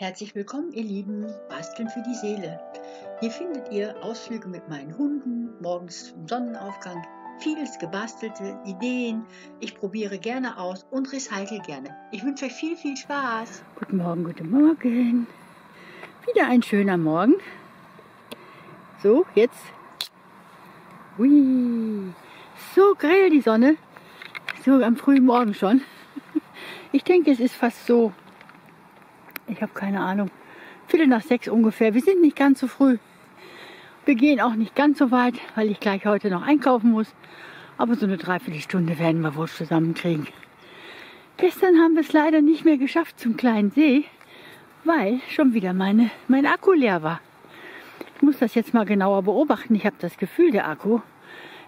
Herzlich willkommen, ihr Lieben, Basteln für die Seele. Hier findet ihr Ausflüge mit meinen Hunden, morgens zum Sonnenaufgang, vieles gebastelte Ideen. Ich probiere gerne aus und recycle gerne. Ich wünsche euch viel, viel Spaß. Guten Morgen, guten Morgen. Wieder ein schöner Morgen. So, jetzt. Hui. So grell die Sonne. So am frühen Morgen schon. Ich denke, es ist fast so ich habe keine Ahnung, Viertel nach sechs ungefähr. Wir sind nicht ganz so früh. Wir gehen auch nicht ganz so weit, weil ich gleich heute noch einkaufen muss. Aber so eine Dreiviertelstunde werden wir wohl zusammenkriegen. Gestern haben wir es leider nicht mehr geschafft zum kleinen See, weil schon wieder meine, mein Akku leer war. Ich muss das jetzt mal genauer beobachten. Ich habe das Gefühl, der Akku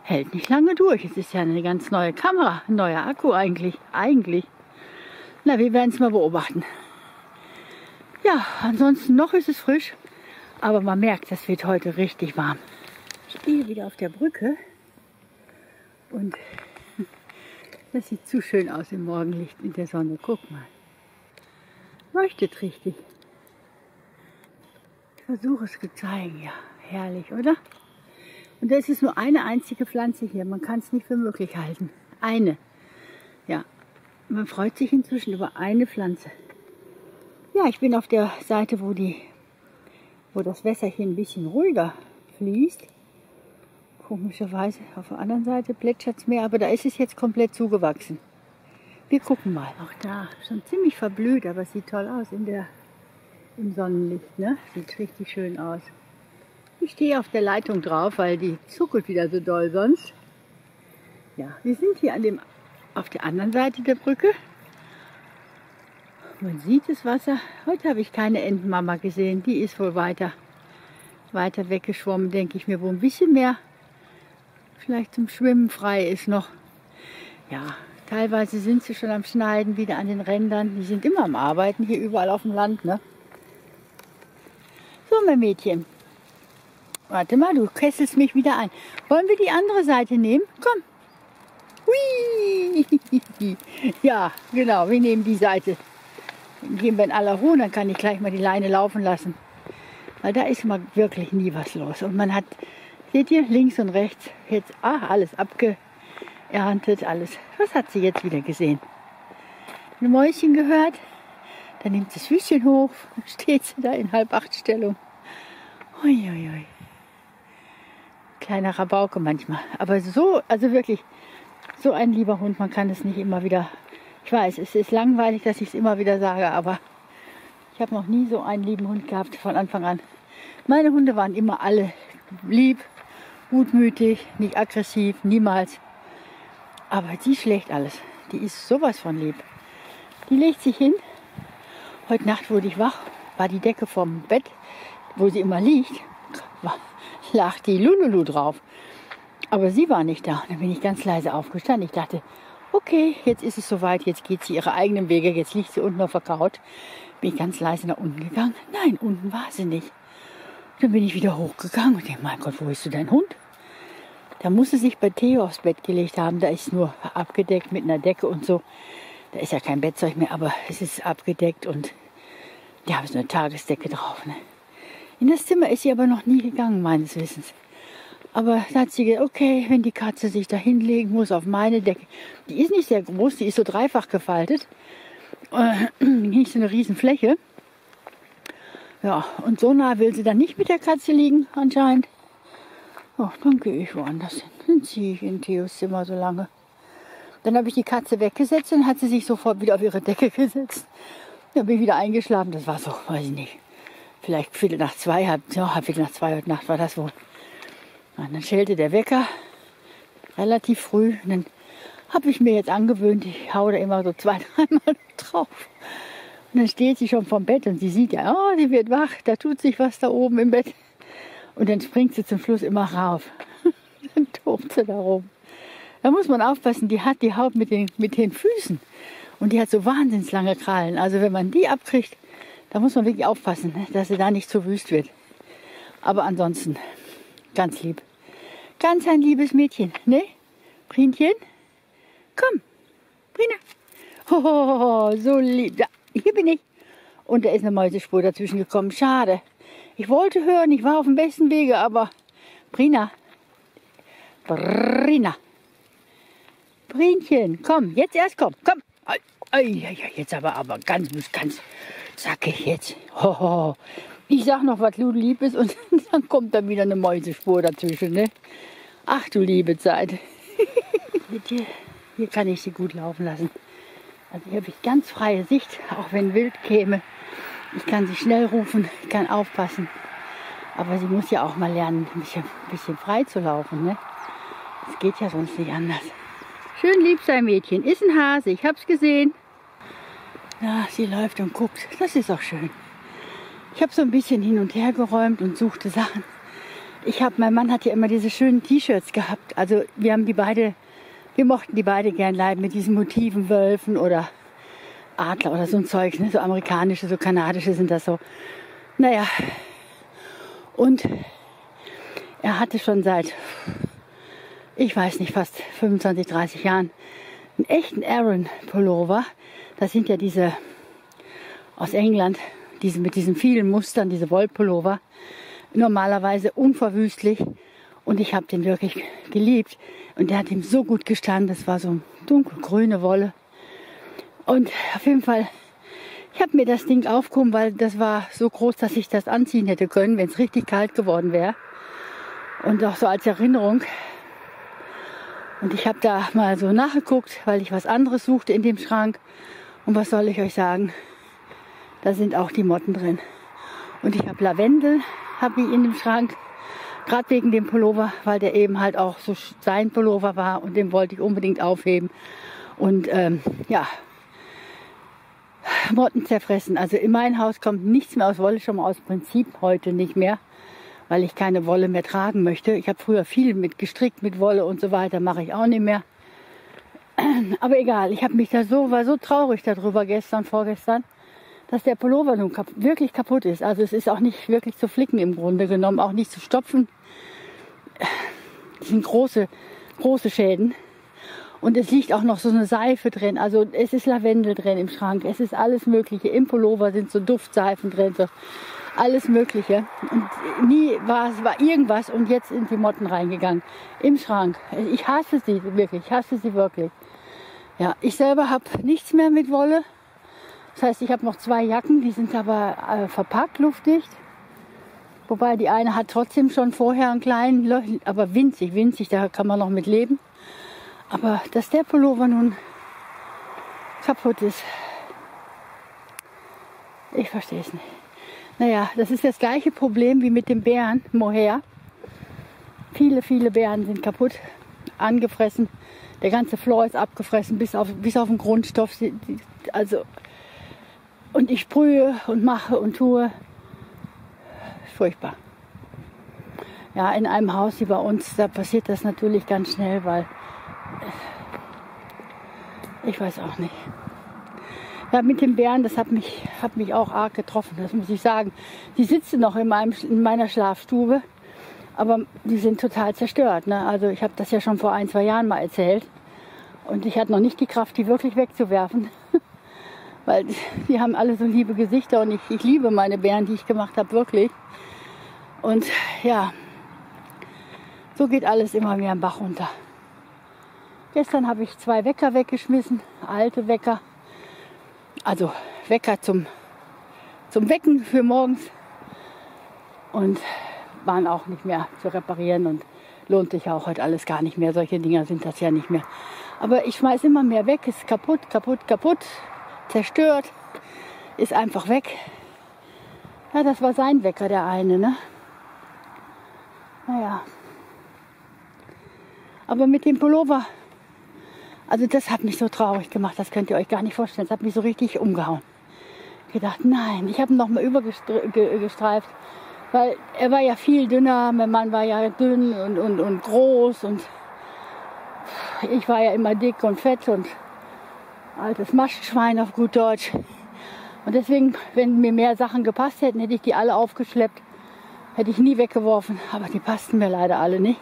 hält nicht lange durch. Es ist ja eine ganz neue Kamera, ein neuer Akku eigentlich. Eigentlich. Na, wir werden es mal beobachten. Ja, ansonsten noch ist es frisch, aber man merkt, es wird heute richtig warm. Ich stehe wieder auf der Brücke und das sieht zu schön aus im Morgenlicht in der Sonne. Guck mal. Leuchtet richtig. Ich versuche es zu zeigen, ja. Herrlich, oder? Und da ist es nur eine einzige Pflanze hier. Man kann es nicht für möglich halten. Eine. Ja. Man freut sich inzwischen über eine Pflanze. Ja, ich bin auf der Seite, wo, die, wo das Wasser hier ein bisschen ruhiger fließt. Komischerweise auf der anderen Seite plätschert es mehr, aber da ist es jetzt komplett zugewachsen. Wir gucken mal. Auch da schon ziemlich verblüht, aber es sieht toll aus in der, im Sonnenlicht. Ne? Sieht richtig schön aus. Ich stehe auf der Leitung drauf, weil die zuckelt wieder so doll sonst. Ja, wir sind hier an dem, auf der anderen Seite der Brücke. Man sieht das Wasser. Heute habe ich keine Entenmama gesehen. Die ist wohl weiter, weiter weggeschwommen, denke ich mir, wo ein bisschen mehr vielleicht zum Schwimmen frei ist noch. Ja, teilweise sind sie schon am Schneiden, wieder an den Rändern. Die sind immer am Arbeiten, hier überall auf dem Land. Ne? So, mein Mädchen. Warte mal, du kesselst mich wieder ein. Wollen wir die andere Seite nehmen? Komm. Hui. Ja, genau, wir nehmen die Seite gehen wir in aller Ruhe, dann kann ich gleich mal die Leine laufen lassen. Weil da ist mal wirklich nie was los. Und man hat, seht ihr, links und rechts jetzt ah, alles abgeerntet, alles. Was hat sie jetzt wieder gesehen? Ein Mäuschen gehört, dann nimmt sie das Füßchen hoch, steht sie da in halb acht Stellung. Uiuiui. Kleiner Rabauke manchmal. Aber so, also wirklich, so ein lieber Hund, man kann es nicht immer wieder ich weiß, es ist langweilig, dass ich es immer wieder sage, aber ich habe noch nie so einen lieben Hund gehabt von Anfang an. Meine Hunde waren immer alle lieb, gutmütig, nicht aggressiv, niemals. Aber die schlägt alles. Die ist sowas von lieb. Die legt sich hin. Heute Nacht wurde ich wach, war die Decke vom Bett, wo sie immer liegt, lag die Lululu drauf. Aber sie war nicht da. Dann bin ich ganz leise aufgestanden. Ich dachte, okay, jetzt ist es soweit, jetzt geht sie ihre eigenen Wege, jetzt liegt sie unten auf der Couch. Bin ich ganz leise nach unten gegangen. Nein, unten war sie nicht. Dann bin ich wieder hochgegangen und denke, mein Gott, wo ist du dein Hund? Da muss sie sich bei Theo aufs Bett gelegt haben. Da ist nur abgedeckt mit einer Decke und so. Da ist ja kein Bettzeug mehr, aber es ist abgedeckt und da habe ich so eine Tagesdecke drauf. Ne? In das Zimmer ist sie aber noch nie gegangen, meines Wissens. Aber da hat sie gesagt, okay, wenn die Katze sich da hinlegen muss auf meine Decke. Die ist nicht sehr groß, die ist so dreifach gefaltet. Äh, nicht so eine riesen Fläche. Ja, und so nah will sie dann nicht mit der Katze liegen, anscheinend. Oh, dann gehe ich woanders hin. Dann ziehe ich in Theos Zimmer so lange. Dann habe ich die Katze weggesetzt und hat sie sich sofort wieder auf ihre Decke gesetzt. Dann bin ich wieder eingeschlafen. Das war so, weiß ich nicht. Vielleicht Viertel nach zwei, halb, ja, Viertel nach zwei heute Nacht war das wohl. Und dann schellte der Wecker relativ früh. Und dann habe ich mir jetzt angewöhnt, ich hau da immer so zwei, dreimal drauf. Und dann steht sie schon vom Bett und sie sieht ja, oh, sie wird wach, da tut sich was da oben im Bett. Und dann springt sie zum Schluss immer rauf. dann tobt sie da rum. Da muss man aufpassen, die hat die Haut mit den, mit den Füßen. Und die hat so wahnsinnig lange Krallen. Also wenn man die abkriegt, da muss man wirklich aufpassen, ne, dass sie da nicht zu wüst wird. Aber ansonsten ganz lieb. Ganz ein liebes Mädchen, ne? Brinchen? Komm, Brina. Oh, so lieb. Da, hier bin ich. Und da ist eine Mäusespur dazwischen gekommen. Schade. Ich wollte hören, ich war auf dem besten Wege, aber Brina. Brina. Brinchen, komm, jetzt erst komm, komm. Jetzt aber, aber ganz, ganz zackig jetzt. Hoho. Ich sag noch, was du lieb ist und dann kommt da wieder eine Mäusespur dazwischen. Ne? Ach du liebe Zeit. hier, hier kann ich sie gut laufen lassen. Also hier habe ich ganz freie Sicht, auch wenn wild käme. Ich kann sie schnell rufen, ich kann aufpassen. Aber sie muss ja auch mal lernen, ein bisschen, ein bisschen frei zu laufen. Ne? Das geht ja sonst nicht anders. Schön lieb sein Mädchen. Ist ein Hase, ich hab's gesehen. Ja, sie läuft und guckt. Das ist auch schön. Ich habe so ein bisschen hin und her geräumt und suchte Sachen. Ich habe, mein Mann hat ja immer diese schönen T-Shirts gehabt. Also wir haben die beide, wir mochten die beide gern leiden mit diesen Motiven Wölfen oder Adler oder so ein Zeug, ne? so amerikanische, so kanadische sind das so. Naja, und er hatte schon seit, ich weiß nicht, fast 25, 30 Jahren einen echten Aaron Pullover. Das sind ja diese aus England, diese mit diesen vielen Mustern, diese Wollpullover, normalerweise unverwüstlich. Und ich habe den wirklich geliebt. Und der hat ihm so gut gestanden. Das war so dunkelgrüne Wolle. Und auf jeden Fall, ich habe mir das Ding aufgehoben, weil das war so groß, dass ich das anziehen hätte können, wenn es richtig kalt geworden wäre. Und auch so als Erinnerung. Und ich habe da mal so nachgeguckt, weil ich was anderes suchte in dem Schrank. Und was soll ich euch sagen? Da sind auch die Motten drin. Und ich habe Lavendel, habe ich in dem Schrank. Gerade wegen dem Pullover, weil der eben halt auch so sein Pullover war und den wollte ich unbedingt aufheben. Und ähm, ja, Motten zerfressen. Also in mein Haus kommt nichts mehr aus Wolle, schon mal aus Prinzip heute nicht mehr, weil ich keine Wolle mehr tragen möchte. Ich habe früher viel mit gestrickt mit Wolle und so weiter, mache ich auch nicht mehr. Aber egal, ich habe mich da so, war so traurig darüber gestern, vorgestern dass der Pullover nun kap wirklich kaputt ist. Also es ist auch nicht wirklich zu flicken im Grunde genommen, auch nicht zu stopfen. Das sind große, große Schäden. Und es liegt auch noch so eine Seife drin. Also es ist Lavendel drin im Schrank. Es ist alles Mögliche. Im Pullover sind so Duftseifen drin. So alles Mögliche. Und nie war es war irgendwas und jetzt sind die Motten reingegangen. Im Schrank. Ich hasse sie wirklich. Ich hasse sie wirklich. Ja, ich selber habe nichts mehr mit Wolle. Das heißt, ich habe noch zwei Jacken, die sind aber äh, verpackt, luftdicht. Wobei die eine hat trotzdem schon vorher einen kleinen Loch, aber winzig, winzig, da kann man noch mit leben. Aber dass der Pullover nun kaputt ist, ich verstehe es nicht. Naja, das ist das gleiche Problem wie mit dem Bären, Mohair. Viele, viele Bären sind kaputt, angefressen. Der ganze Floor ist abgefressen bis auf, bis auf den Grundstoff. Also und ich sprühe und mache und tue. Furchtbar. Ja, in einem Haus wie bei uns, da passiert das natürlich ganz schnell, weil ich weiß auch nicht. Ja, mit den Bären, das hat mich, hat mich auch arg getroffen, das muss ich sagen. Die sitzen noch in, meinem, in meiner Schlafstube, aber die sind total zerstört. Ne? Also ich habe das ja schon vor ein, zwei Jahren mal erzählt. Und ich hatte noch nicht die Kraft, die wirklich wegzuwerfen weil die haben alle so liebe Gesichter und ich, ich liebe meine Bären, die ich gemacht habe, wirklich. Und ja, so geht alles immer mehr am Bach runter. Gestern habe ich zwei Wecker weggeschmissen, alte Wecker. Also Wecker zum, zum Wecken für morgens. Und waren auch nicht mehr zu reparieren und lohnt sich auch heute alles gar nicht mehr. Solche Dinger sind das ja nicht mehr. Aber ich schmeiße immer mehr weg, ist kaputt, kaputt, kaputt zerstört, ist einfach weg. Ja, das war sein Wecker, der eine, ne? Naja. Aber mit dem Pullover, also das hat mich so traurig gemacht, das könnt ihr euch gar nicht vorstellen. Das hat mich so richtig umgehauen. Gedacht, nein, ich habe ihn nochmal übergestreift, weil er war ja viel dünner, mein Mann war ja dünn und, und, und groß und ich war ja immer dick und fett und altes Maschenschwein auf gut Deutsch. Und deswegen, wenn mir mehr Sachen gepasst hätten, hätte ich die alle aufgeschleppt. Hätte ich nie weggeworfen. Aber die passten mir leider alle nicht.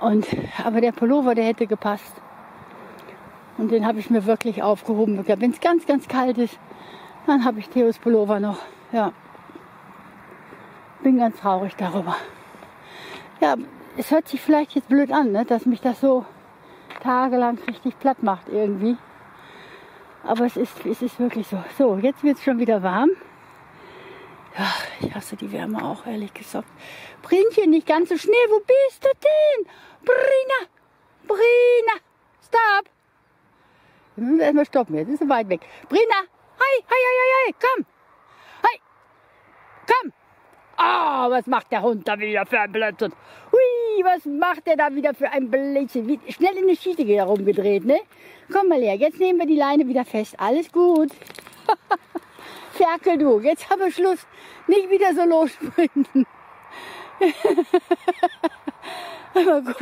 Und, aber der Pullover, der hätte gepasst. Und den habe ich mir wirklich aufgehoben. Wenn es ganz, ganz kalt ist, Dann habe ich Theos Pullover noch. Ja. Bin ganz traurig darüber. Ja, es hört sich vielleicht jetzt blöd an, ne, dass mich das so tagelang richtig platt macht irgendwie. Aber es ist, es ist wirklich so. So, jetzt wird es schon wieder warm. Ja, ich hasse die Wärme auch, ehrlich gesagt. Brinchen, nicht ganz so schnell. Wo bist du denn? Brina! Brina! Stop! Wir müssen erstmal stoppen. Jetzt ist sie weit weg. Brina! Hi, hi, hi, hi, hi, komm! Hi! Komm! Ah, oh, was macht der Hund da wieder für ein Blödsinn? Hui, was macht der da wieder für ein Blödsinn? Wie schnell in die Schiete rumgedreht, ne? Komm mal her, jetzt nehmen wir die Leine wieder fest. Alles gut. Ferkel, du, jetzt haben wir Schluss. Nicht wieder so lossprinten. Hör mal,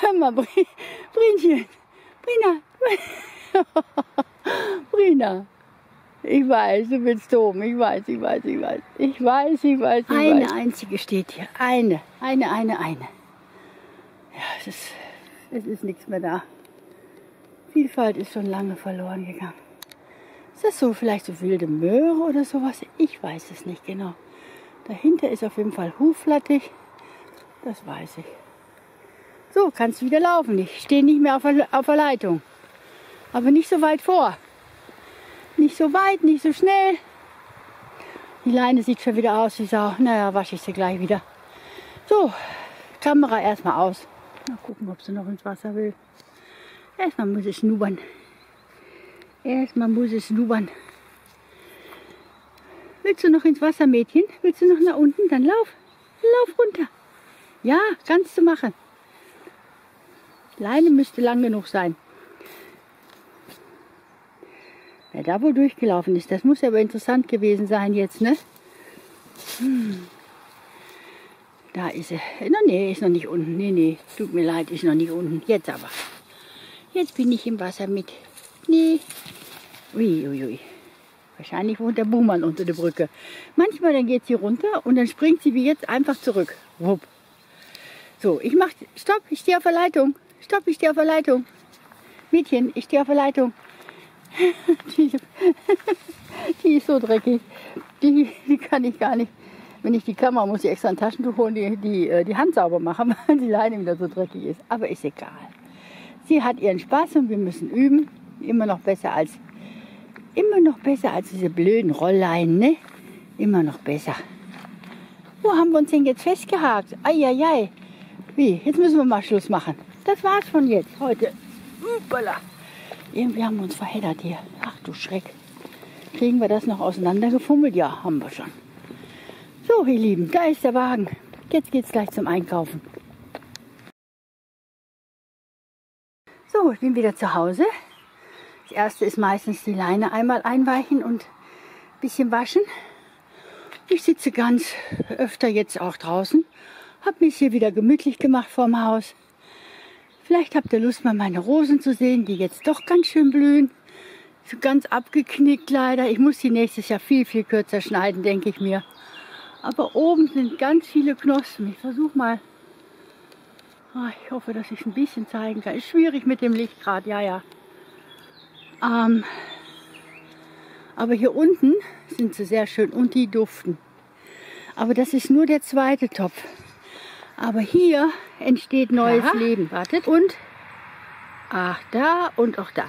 hör mal, Brinchen. Brina. Brina. Ich weiß, du bist dumm. Ich weiß, ich weiß, ich weiß. Ich weiß, ich weiß, ich eine weiß. einzige steht hier. Eine, eine, eine, eine. Ja, es ist, es ist nichts mehr da. Vielfalt ist schon lange verloren gegangen. Ist das so vielleicht so wilde Möhre oder sowas? Ich weiß es nicht genau. Dahinter ist auf jeden Fall huflattig. Das weiß ich. So, kannst du wieder laufen. Ich stehe nicht mehr auf der, auf der Leitung. Aber nicht so weit vor. Nicht so weit, nicht so schnell. Die Leine sieht schon wieder aus wie Sau. Naja, wasche ich sie gleich wieder. So, Kamera erstmal aus. Mal gucken, ob sie noch ins Wasser will. Erstmal muss ich schnuppern. Erstmal muss ich schnuppern. Willst du noch ins Wasser, Mädchen? Willst du noch nach unten? Dann lauf. Lauf runter. Ja, kannst du machen. Leine müsste lang genug sein. Wer da wohl durchgelaufen ist, das muss aber interessant gewesen sein jetzt, ne? Hm. Da ist sie. No, nee, ist noch nicht unten. Nee, nee, tut mir leid, ist noch nicht unten. Jetzt aber. Jetzt bin ich im Wasser mit. Nee. Ui, ui, ui. Wahrscheinlich wohnt der Buhmann unter der Brücke. Manchmal dann geht sie runter und dann springt sie wie jetzt einfach zurück. Wupp. So, ich mach. Stopp, ich stehe auf der Leitung. Stopp, ich stehe auf der Leitung. Mädchen, ich stehe auf der Leitung. Die, die, ist so dreckig. Die, die kann ich gar nicht. Wenn ich die Kamera muss ich extra ein Taschentuch holen, die, die, äh, die Hand sauber machen, weil die Leine wieder so dreckig ist. Aber ist egal. Sie hat ihren Spaß und wir müssen üben. Immer noch besser als immer noch besser als diese blöden Rollleinen, ne? Immer noch besser. Wo haben wir uns denn jetzt festgehakt? Eieiei. Wie? Jetzt müssen wir mal Schluss machen. Das war's von jetzt heute. Uppala. Irgendwie haben wir uns verheddert hier. Ach du Schreck. Kriegen wir das noch auseinandergefummelt? Ja, haben wir schon. So, ihr Lieben, da ist der Wagen. Jetzt geht's gleich zum Einkaufen. So, ich bin wieder zu Hause. Das erste ist meistens die Leine einmal einweichen und ein bisschen waschen. Ich sitze ganz öfter jetzt auch draußen. Hab mich hier wieder gemütlich gemacht vorm Haus. Vielleicht habt ihr Lust, mal meine Rosen zu sehen, die jetzt doch ganz schön blühen. Ganz abgeknickt leider. Ich muss sie nächstes Jahr viel, viel kürzer schneiden, denke ich mir. Aber oben sind ganz viele Knospen. Ich versuche mal. Oh, ich hoffe, dass ich es ein bisschen zeigen kann. Ist schwierig mit dem Licht gerade, ja, ja. Ähm, aber hier unten sind sie sehr schön und die duften. Aber das ist nur der zweite Topf. Aber hier entsteht neues Aha. Leben. Wartet. Und, ach, da und auch da.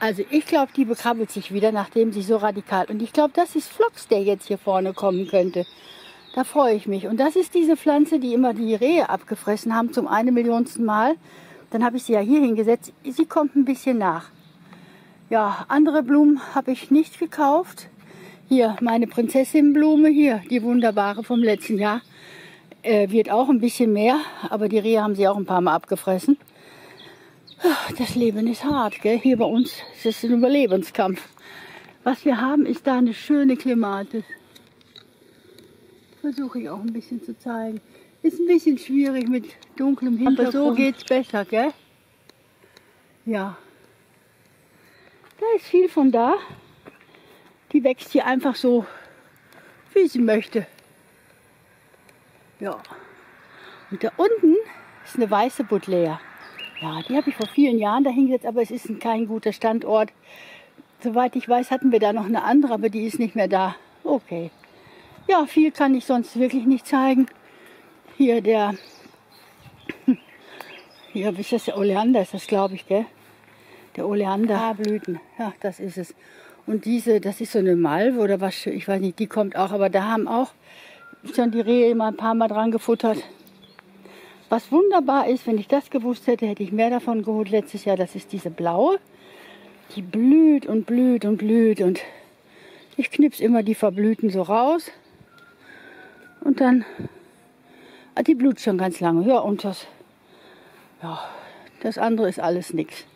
Also ich glaube, die bekrabbelt sich wieder, nachdem sie so radikal. Und ich glaube, das ist Flox, der jetzt hier vorne kommen könnte. Da freue ich mich. Und das ist diese Pflanze, die immer die Rehe abgefressen haben zum eine Millionsten Mal. Dann habe ich sie ja hier hingesetzt. Sie kommt ein bisschen nach. Ja, andere Blumen habe ich nicht gekauft. Hier, meine Prinzessinblume hier, die wunderbare vom letzten Jahr. Äh, wird auch ein bisschen mehr, aber die Rehe haben sie auch ein paar Mal abgefressen. Das Leben ist hart, gell? Hier bei uns ist es ein Überlebenskampf. Was wir haben, ist da eine schöne Klimatis. Versuche ich auch ein bisschen zu zeigen. Ist ein bisschen schwierig mit dunklem Hintergrund. Aber so geht's besser, gell? Ja. Da ist viel von da. Die wächst hier einfach so, wie sie möchte. Ja. Und da unten ist eine weiße Buddleia. Ja, die habe ich vor vielen Jahren dahingesetzt, aber es ist kein guter Standort. Soweit ich weiß, hatten wir da noch eine andere, aber die ist nicht mehr da. Okay. Ja, viel kann ich sonst wirklich nicht zeigen. Hier der, hier, ist das, der Oleander ist das, glaube ich, gell? Der Oleander. Haarblüten, ja, das ist es. Und diese, das ist so eine Malve oder was, ich weiß nicht, die kommt auch, aber da haben auch schon die Rehe mal ein paar Mal dran gefuttert. Was wunderbar ist, wenn ich das gewusst hätte, hätte ich mehr davon geholt letztes Jahr. Das ist diese blaue. Die blüht und blüht und blüht und ich knips immer die Verblühten so raus. Und dann, ah, die blutet schon ganz lange. Ja, und das, ja, das andere ist alles nichts.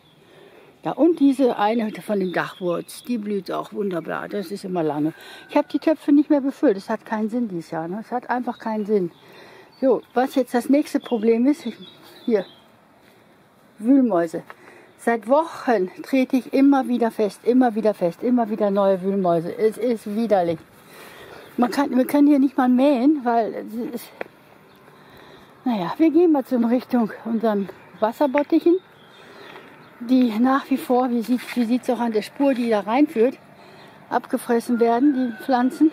Ja, und diese eine von den Dachwurz, die blüht auch wunderbar. Das ist immer lange. Ich habe die Töpfe nicht mehr befüllt. Es hat keinen Sinn dieses Jahr. Ne? Es hat einfach keinen Sinn. So, was jetzt das nächste Problem ist, hier, Wühlmäuse. Seit Wochen trete ich immer wieder fest, immer wieder fest, immer wieder neue Wühlmäuse. Es ist widerlich. Man kann, wir können hier nicht mal mähen, weil es ist, naja, wir gehen mal zum Richtung unseren Wasserbottichen die nach wie vor, wie sieht wie es auch an der Spur, die da reinführt, abgefressen werden, die Pflanzen.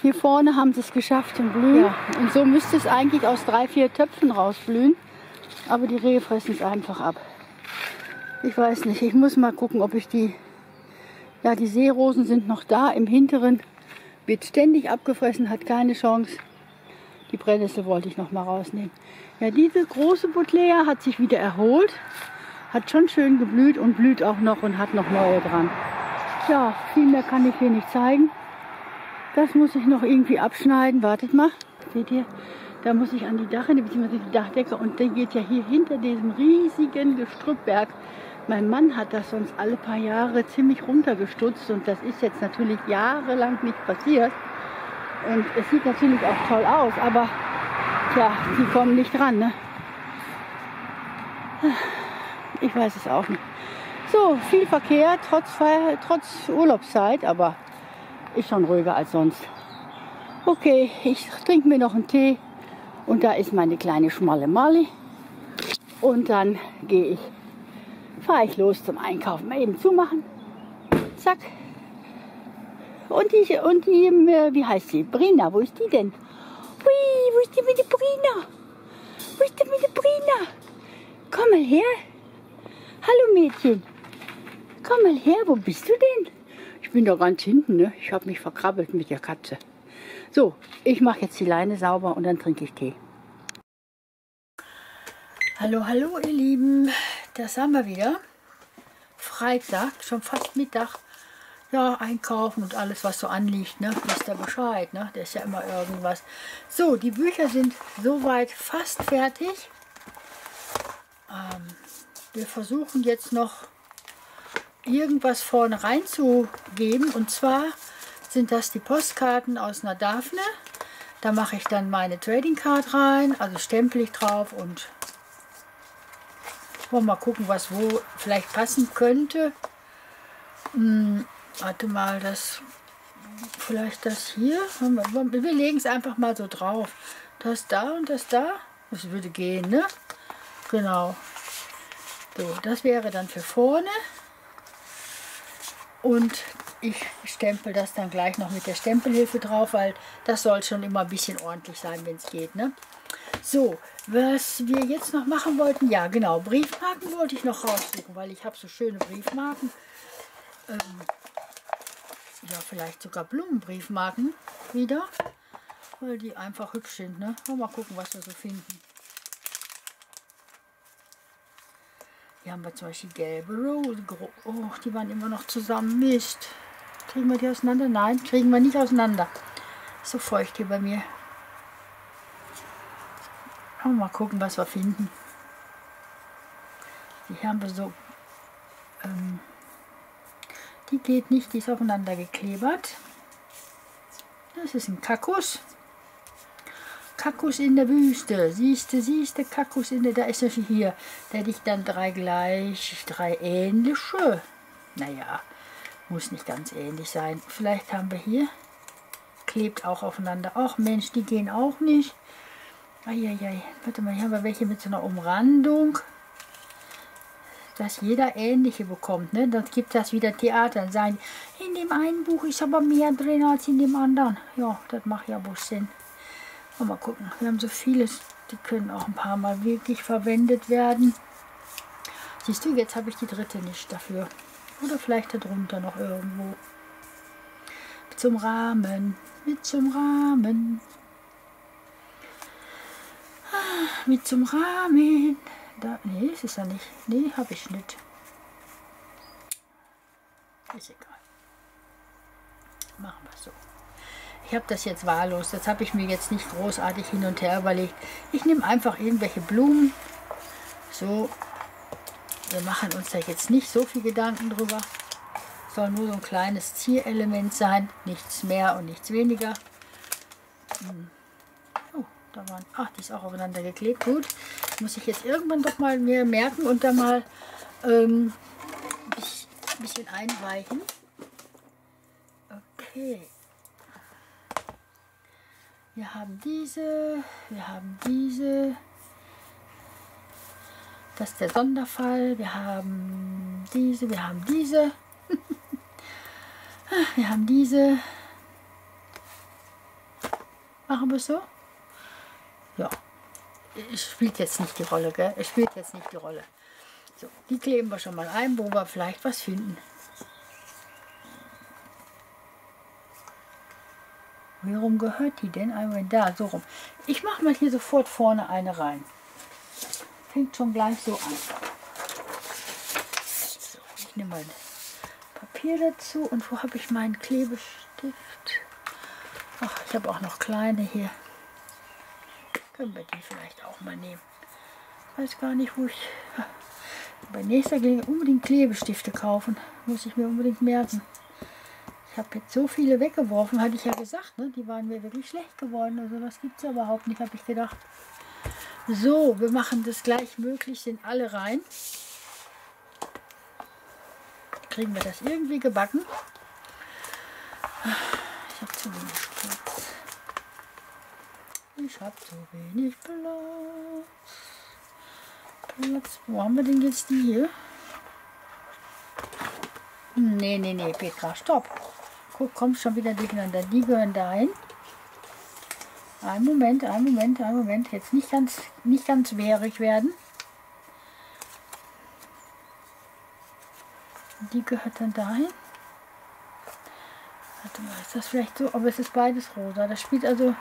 Hier vorne haben sie es geschafft zum Blühen. Ja. Und so müsste es eigentlich aus drei, vier Töpfen rausblühen. Aber die Rehe fressen es einfach ab. Ich weiß nicht, ich muss mal gucken, ob ich die... Ja, die Seerosen sind noch da. Im hinteren wird ständig abgefressen, hat keine Chance. Die Brennnessel wollte ich noch mal rausnehmen. Ja, diese große Butlea hat sich wieder erholt. Hat schon schön geblüht und blüht auch noch und hat noch neue dran. Ja, viel mehr kann ich hier nicht zeigen. Das muss ich noch irgendwie abschneiden. Wartet mal. Seht ihr? Da muss ich an die Dachrinne bzw. die Dachdecke und der geht ja hier hinter diesem riesigen Gestrüppberg. Mein Mann hat das sonst alle paar Jahre ziemlich runtergestutzt und das ist jetzt natürlich jahrelang nicht passiert. Und es sieht natürlich auch toll aus, aber tja, die kommen nicht ran. Ne? Ich weiß es auch nicht. So, viel Verkehr, trotz, Feier, trotz Urlaubszeit, aber ist schon ruhiger als sonst. Okay, ich trinke mir noch einen Tee und da ist meine kleine schmale Mali. Und dann gehe ich, fahre ich los zum Einkaufen. Mal eben zumachen. Zack. Und die, und die, äh, wie heißt sie? Brina, wo ist die denn? Hui, wo ist die mit der Brina? Wo ist die mit der Brina? Komm mal her. Hallo Mädchen. Komm mal her, wo bist du denn? Ich bin da ganz hinten, ne? Ich habe mich verkrabbelt mit der Katze. So, ich mache jetzt die Leine sauber und dann trinke ich Tee. Hallo, hallo ihr Lieben. Das haben wir wieder. Freitag, schon fast Mittag. Ja, einkaufen und alles, was so anliegt, ne? Wisst ihr Bescheid, ne? Da ist ja immer irgendwas. So, die Bücher sind soweit fast fertig. Ähm, wir versuchen jetzt noch irgendwas vorne reinzugeben. Und zwar sind das die Postkarten aus einer Daphne. Da mache ich dann meine Trading Card rein, also stempel ich drauf und wollen mal gucken, was wo vielleicht passen könnte. Hm, warte mal, das vielleicht das hier. Wir legen es einfach mal so drauf. Das da und das da. Das würde gehen, ne? Genau. So, das wäre dann für vorne. Und ich stempel das dann gleich noch mit der Stempelhilfe drauf, weil das soll schon immer ein bisschen ordentlich sein, wenn es geht. Ne? So, was wir jetzt noch machen wollten, ja genau, Briefmarken wollte ich noch raussuchen, weil ich habe so schöne Briefmarken. Ähm, ja, vielleicht sogar Blumenbriefmarken wieder, weil die einfach hübsch sind. Ne? Mal gucken, was wir so finden. Hier haben wir zum Beispiel gelbe Rosen. Oh, die waren immer noch zusammen. Mist. Kriegen wir die auseinander? Nein, kriegen wir nicht auseinander. so feucht hier bei mir. Mal gucken, was wir finden. Die haben wir so. Ähm, die geht nicht, die ist aufeinander geklebert. Das ist ein Kaktus. Kaktus in der Wüste. Siehste, siehste, Kaktus in der, da ist er hier. Da hätte ich dann drei gleich, drei ähnliche. Naja, muss nicht ganz ähnlich sein. Vielleicht haben wir hier, klebt auch aufeinander. Ach Mensch, die gehen auch nicht. Eieiei, warte mal, hier haben wir welche mit so einer Umrandung. dass jeder ähnliche bekommt. Ne? Dann gibt das wieder Theater. Sagen, in dem einen Buch ist aber mehr drin als in dem anderen. Ja, das macht ja wohl Sinn. Mal gucken, wir haben so vieles, die können auch ein paar Mal wirklich verwendet werden. Siehst du, jetzt habe ich die dritte nicht dafür. Oder vielleicht darunter noch irgendwo. Mit zum Rahmen, mit zum Rahmen. Ah, mit zum Rahmen. Da, nee, ist es ja nicht. Nee, habe ich nicht. Ist egal. Machen wir so. Ich habe das jetzt wahllos. Das habe ich mir jetzt nicht großartig hin und her überlegt. Ich nehme einfach irgendwelche Blumen. So. Wir machen uns da jetzt nicht so viel Gedanken drüber. Soll nur so ein kleines Zierelement sein. Nichts mehr und nichts weniger. Hm. Oh, da waren. Ach, die ist auch aufeinander geklebt. Gut. Muss ich jetzt irgendwann doch mal mehr merken und dann mal ähm, ein bisschen einweichen. Okay. Wir haben diese, wir haben diese. Das ist der Sonderfall. Wir haben diese, wir haben diese. wir haben diese. Machen wir es so? Ja. Es spielt jetzt nicht die Rolle, gell? Es spielt jetzt nicht die Rolle. So, die kleben wir schon mal ein, wo wir vielleicht was finden. Warum gehört die denn? Einmal da, so rum. Ich mache mal hier sofort vorne eine rein. Fängt schon gleich so an. So, ich nehme mal Papier dazu. Und wo habe ich meinen Klebestift? Ach, ich habe auch noch kleine hier. Können wir die vielleicht auch mal nehmen. Weiß gar nicht, wo ich... Bei nächster Gelegenheit unbedingt Klebestifte kaufen. Muss ich mir unbedingt merken. Ich habe jetzt so viele weggeworfen, hatte ich ja gesagt. Ne? Die waren mir wirklich schlecht geworden. Also das gibt es ja überhaupt nicht, habe ich gedacht. So, wir machen das gleich möglichst in alle rein. Kriegen wir das irgendwie gebacken? Ich habe zu wenig Platz. Ich habe zu wenig Platz. Platz. Wo haben wir denn jetzt die hier? Nee, nee, nee, Petra, stopp. Guck, kommt schon wieder durcheinander. Die gehören dahin. Ein Moment, ein Moment, ein Moment. Jetzt nicht ganz, nicht ganz wehrig werden. Die gehört dann dahin. Warte mal, ist das vielleicht so? Aber es ist beides rosa. Das spielt also...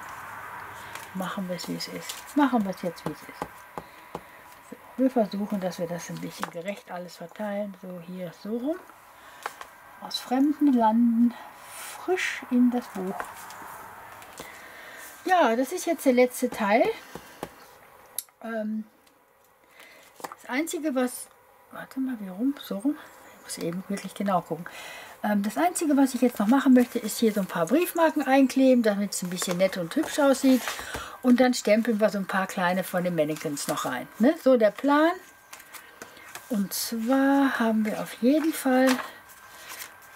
Machen wir es, wie es ist. Machen wir es jetzt, wie es ist. So, wir versuchen, dass wir das ein bisschen gerecht alles verteilen. So, hier so rum. Aus fremden Landen frisch in das Buch. Ja, das ist jetzt der letzte Teil. Ähm, das Einzige, was... Warte mal, wie rum? So rum? Ich muss eben wirklich genau gucken. Ähm, das Einzige, was ich jetzt noch machen möchte, ist hier so ein paar Briefmarken einkleben, damit es ein bisschen nett und hübsch aussieht. Und dann stempeln wir so ein paar kleine von den Mannequins noch rein. Ne? So der Plan. Und zwar haben wir auf jeden Fall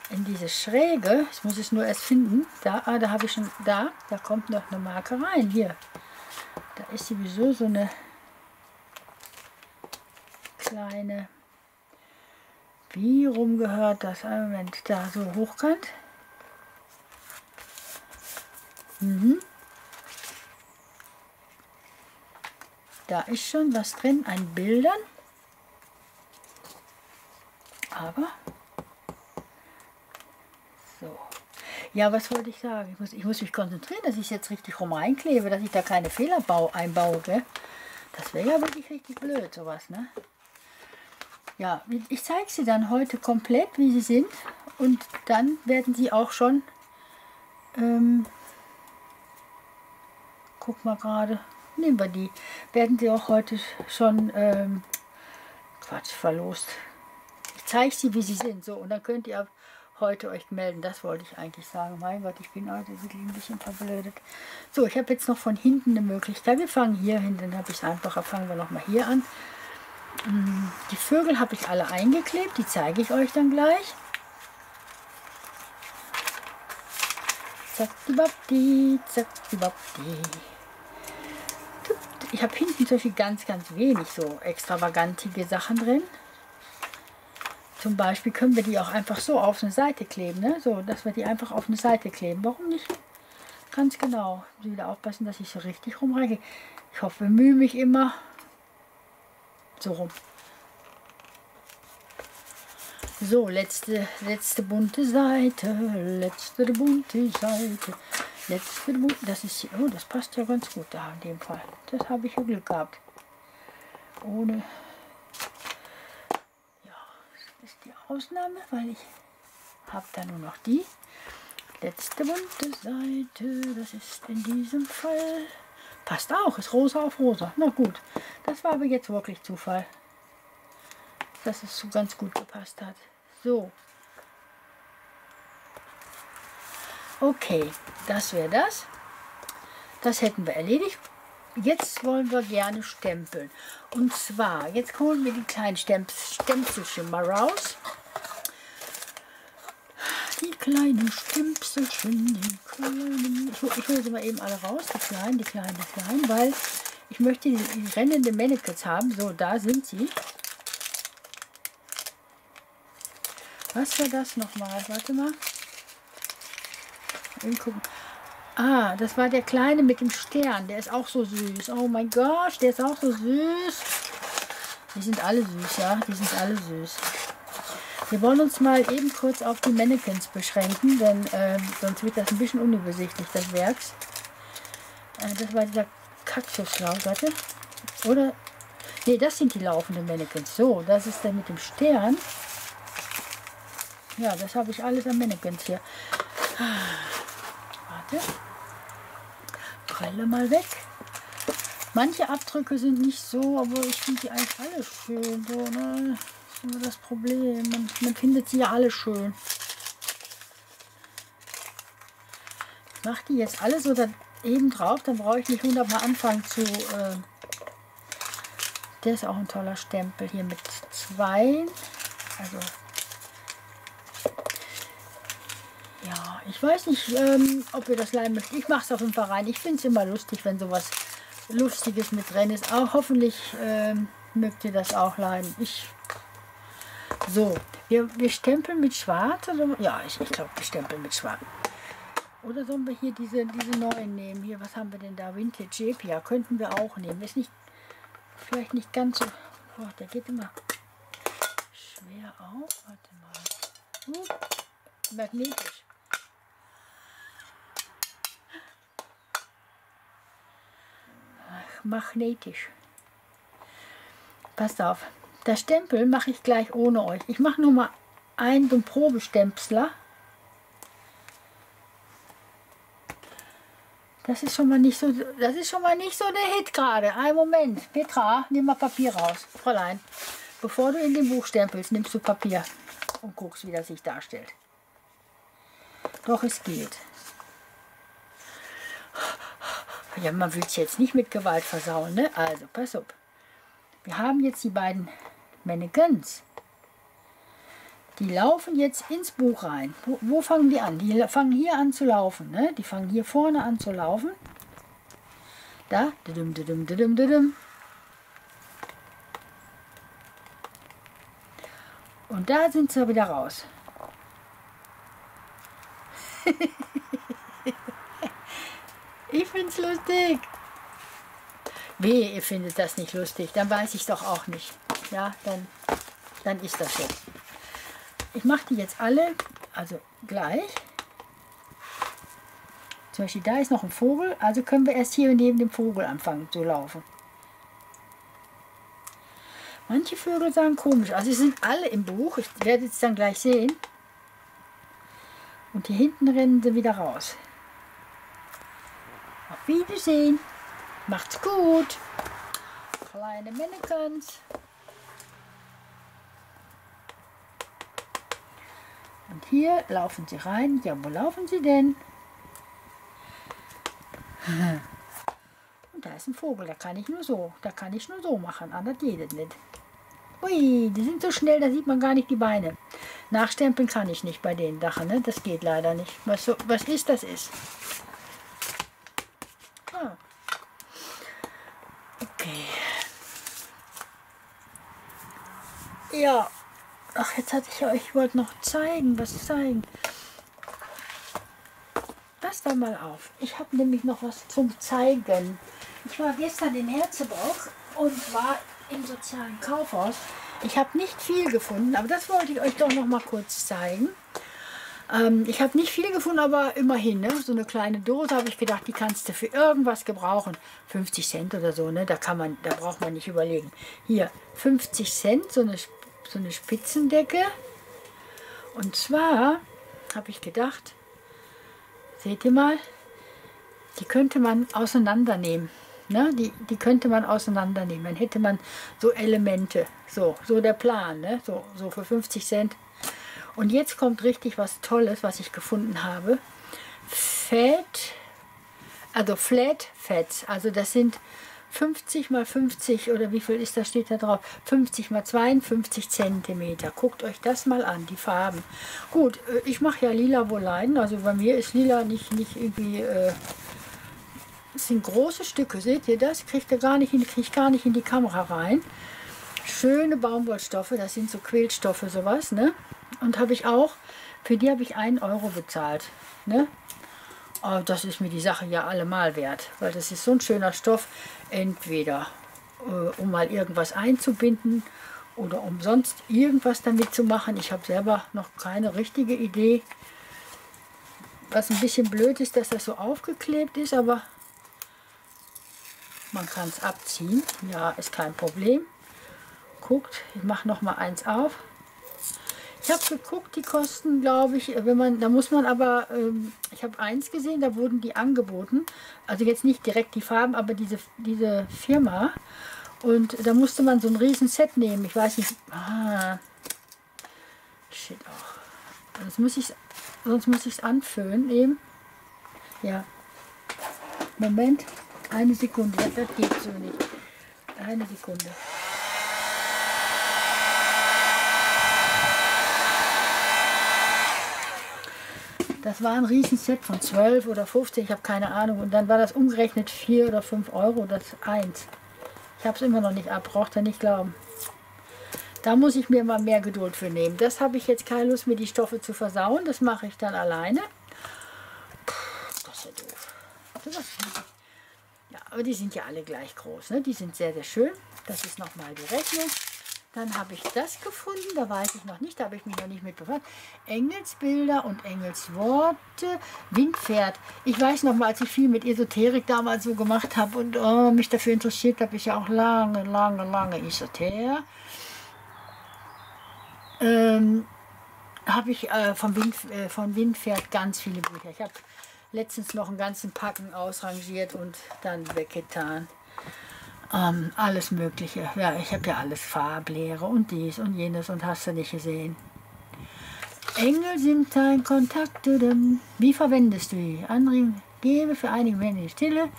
in diese Schräge, ich muss es nur erst finden, da, ah, da habe ich schon, da, da kommt noch eine Marke rein, hier. Da ist sowieso so eine kleine, wie rum gehört das? Ein Moment, da so hochkant. Mhm. Da ist schon was drin an Bildern. Aber Ja, was wollte ich sagen? Ich muss, ich muss mich konzentrieren, dass ich es jetzt richtig rum reinklebe, dass ich da keine Fehler bau, einbaue. Gell? Das wäre ja wirklich richtig blöd, sowas. Ne? Ja, ich zeige sie dann heute komplett, wie sie sind. Und dann werden sie auch schon... Ähm, guck mal gerade. Nehmen wir die. Werden sie auch heute schon... Ähm, Quatsch, verlost. Ich zeige sie, wie sie sind. So, und dann könnt ihr heute euch melden. Das wollte ich eigentlich sagen. Mein Gott, ich bin also wirklich ein bisschen verblödet. So, ich habe jetzt noch von hinten eine Möglichkeit. Wir fangen hier hin, dann habe ich es einfacher. Fangen wir noch mal hier an. Mm, die Vögel habe ich alle eingeklebt. Die zeige ich euch dann gleich. Zack, die Babdi, zack, die Babdi. Ich habe hinten zum Beispiel ganz, ganz wenig so extravagantige Sachen drin. Zum Beispiel können wir die auch einfach so auf eine Seite kleben, ne? so, dass wir die einfach auf eine Seite kleben. Warum nicht? Ganz genau. Wieder aufpassen, dass ich so richtig rumreiche. Ich hoffe, bemühe mich immer. So rum. So, letzte, letzte bunte Seite, letzte bunte Seite, letzte bunte, das ist, oh, das passt ja ganz gut da in dem Fall. Das habe ich ja Glück gehabt. Ohne, ja, das ist die Ausnahme, weil ich habe da nur noch die letzte bunte Seite, das ist in diesem Fall, passt auch, ist rosa auf rosa. Na gut, das war aber jetzt wirklich Zufall dass es so ganz gut gepasst hat. So. Okay, das wäre das. Das hätten wir erledigt. Jetzt wollen wir gerne stempeln. Und zwar, jetzt holen wir die kleinen Stemp Stempelchen mal raus. Die kleinen Stempelchen, die kleinen. Ich, ich hole sie mal eben alle raus, die kleinen, die kleinen, die kleinen, weil ich möchte die, die rennende Mannequins haben. So, da sind sie. Was war das nochmal? Warte mal. gucken. Ah, das war der Kleine mit dem Stern. Der ist auch so süß. Oh mein Gott, der ist auch so süß. Die sind alle süß, ja. Die sind alle süß. Wir wollen uns mal eben kurz auf die Mannequins beschränken, denn äh, sonst wird das ein bisschen unübersichtlich, das Werks. Äh, das war dieser Kaktuslauf, warte. Oder? Ne, das sind die laufenden Mannequins. So, das ist der mit dem Stern. Ja, das habe ich alles an Mannequins hier. Warte. Brille mal weg. Manche Abdrücke sind nicht so, aber ich finde die eigentlich alle schön. So, ne? Das ist immer das Problem. Man, man findet sie ja alle schön. Ich mache die jetzt alle so da eben drauf, dann brauche ich nicht hundertmal anfangen zu... Äh, der ist auch ein toller Stempel hier mit zwei. Also Ja, ich weiß nicht, ähm, ob ihr das leiden möchtet. Ich mache es auf jeden Fall rein. Ich finde es immer lustig, wenn sowas Lustiges mit drin ist. Auch hoffentlich ähm, mögt ihr das auch leiden. Ich. So, wir, wir stempeln mit Schwarz. Oder? Ja, ich, ich glaube, wir stempeln mit Schwarz. Oder sollen wir hier diese, diese neuen nehmen? Hier, was haben wir denn da? Vintage Sepia könnten wir auch nehmen. Ist nicht, vielleicht nicht ganz so. Oh, der geht immer schwer auf. Warte mal. Hm, magnetisch. Magnetisch. Passt auf. Das Stempel mache ich gleich ohne euch. Ich mache nur mal einen so Probestempsler. Das ist schon mal nicht so, das ist schon mal nicht so der Hit gerade. Ein Moment. Petra, nimm mal Papier raus. Fräulein, bevor du in den Buch stempelst, nimmst du Papier und guckst, wie das sich darstellt. Doch es geht. Ja, man will es jetzt nicht mit Gewalt versauen, ne? Also, pass auf. Wir haben jetzt die beiden Mannequins. Die laufen jetzt ins Buch rein. Wo, wo, fangen die an? Die fangen hier an zu laufen, ne? Die fangen hier vorne an zu laufen. Da. Und da sind sie wieder raus. Ich find's lustig. Weh, ihr findet das nicht lustig. Dann weiß ich doch auch nicht. Ja, dann, dann ist das so. Ich mache die jetzt alle, also gleich. Zum Beispiel da ist noch ein Vogel, also können wir erst hier neben dem Vogel anfangen zu laufen. Manche Vögel sagen komisch, also sie sind alle im Buch, ich werde es dann gleich sehen. Und hier hinten rennen sie wieder raus. Wiedersehen. Macht's gut. Kleine Mannequins. Und hier laufen sie rein. Ja, wo laufen sie denn? Und da ist ein Vogel, da kann ich nur so, da kann ich nur so machen, anders geht es nicht. Ui, die sind so schnell, da sieht man gar nicht die Beine. Nachstempeln kann ich nicht bei den Dachen, ne? das geht leider nicht. Was, so, was ist, das ist. Okay. Ja, Ach, jetzt hatte ich ja, ich wollte noch zeigen, was zeigen. Pass da mal auf. Ich habe nämlich noch was zum Zeigen. Ich war gestern in Herzebruck und war im sozialen Kaufhaus. Ich habe nicht viel gefunden, aber das wollte ich euch doch noch mal kurz zeigen. Ähm, ich habe nicht viel gefunden, aber immerhin, ne? so eine kleine Dose habe ich gedacht, die kannst du für irgendwas gebrauchen. 50 Cent oder so, ne? da, kann man, da braucht man nicht überlegen. Hier, 50 Cent, so eine so eine Spitzendecke. Und zwar habe ich gedacht, seht ihr mal, die könnte man auseinandernehmen. Ne? Die, die könnte man auseinandernehmen. Dann hätte man so Elemente. So, so der Plan. Ne? So, so für 50 Cent. Und jetzt kommt richtig was Tolles, was ich gefunden habe. Fett, also Flat Fats. Also das sind 50 mal 50 oder wie viel ist das, steht da drauf, 50 mal 52 Zentimeter. Guckt euch das mal an, die Farben. Gut, äh, ich mache ja lila Wolein, also bei mir ist lila nicht, nicht irgendwie, äh, es sind große Stücke, seht ihr das? Kriegt ihr gar nicht in, kriegt gar nicht in die Kamera rein. Schöne Baumwollstoffe, das sind so Quillstoffe, sowas, ne? Und habe ich auch, für die habe ich einen Euro bezahlt, ne? Aber das ist mir die Sache ja allemal wert, weil das ist so ein schöner Stoff, entweder äh, um mal irgendwas einzubinden oder um sonst irgendwas damit zu machen. Ich habe selber noch keine richtige Idee. Was ein bisschen blöd ist, dass das so aufgeklebt ist, aber man kann es abziehen. Ja, ist kein Problem. Guckt, ich mache noch mal eins auf. Ich habe geguckt, die kosten, glaube ich, wenn man, da muss man aber, ähm, ich habe eins gesehen, da wurden die angeboten. Also jetzt nicht direkt die Farben, aber diese, diese Firma. Und da musste man so ein riesen Set nehmen. Ich weiß nicht. Ah, shit auch. Sonst muss ich sonst muss ich es anfüllen eben. Ja. Moment. Eine Sekunde. Das geht so nicht. Eine Sekunde. Das war ein Riesenset von 12 oder 15, ich habe keine Ahnung. Und dann war das umgerechnet 4 oder 5 Euro, das eins. Ich habe es immer noch nicht ab, braucht er nicht glauben. Da muss ich mir mal mehr Geduld für nehmen. Das habe ich jetzt keine Lust, mir die Stoffe zu versauen. Das mache ich dann alleine. Das ist ja doof. Ja, aber die sind ja alle gleich groß. Ne? Die sind sehr, sehr schön. Das ist nochmal die Rechnung. Dann habe ich das gefunden, da weiß ich noch nicht, da habe ich mich noch nicht mit befasst. Engelsbilder und Engelsworte, Windpferd. Ich weiß noch mal, als ich viel mit Esoterik damals so gemacht habe und oh, mich dafür interessiert habe, ich ja auch lange, lange, lange Esoter. Ähm, habe ich äh, vom, Wind, äh, von Windpferd ganz viele Bücher. Ich habe letztens noch einen ganzen Packen ausrangiert und dann weggetan. Ähm, alles Mögliche. Ja, ich habe ja alles Farblehre und dies und jenes und hast du nicht gesehen. Engel sind dein Kontakt. Wie verwendest du die? Anregung, gebe für einige Momente Stille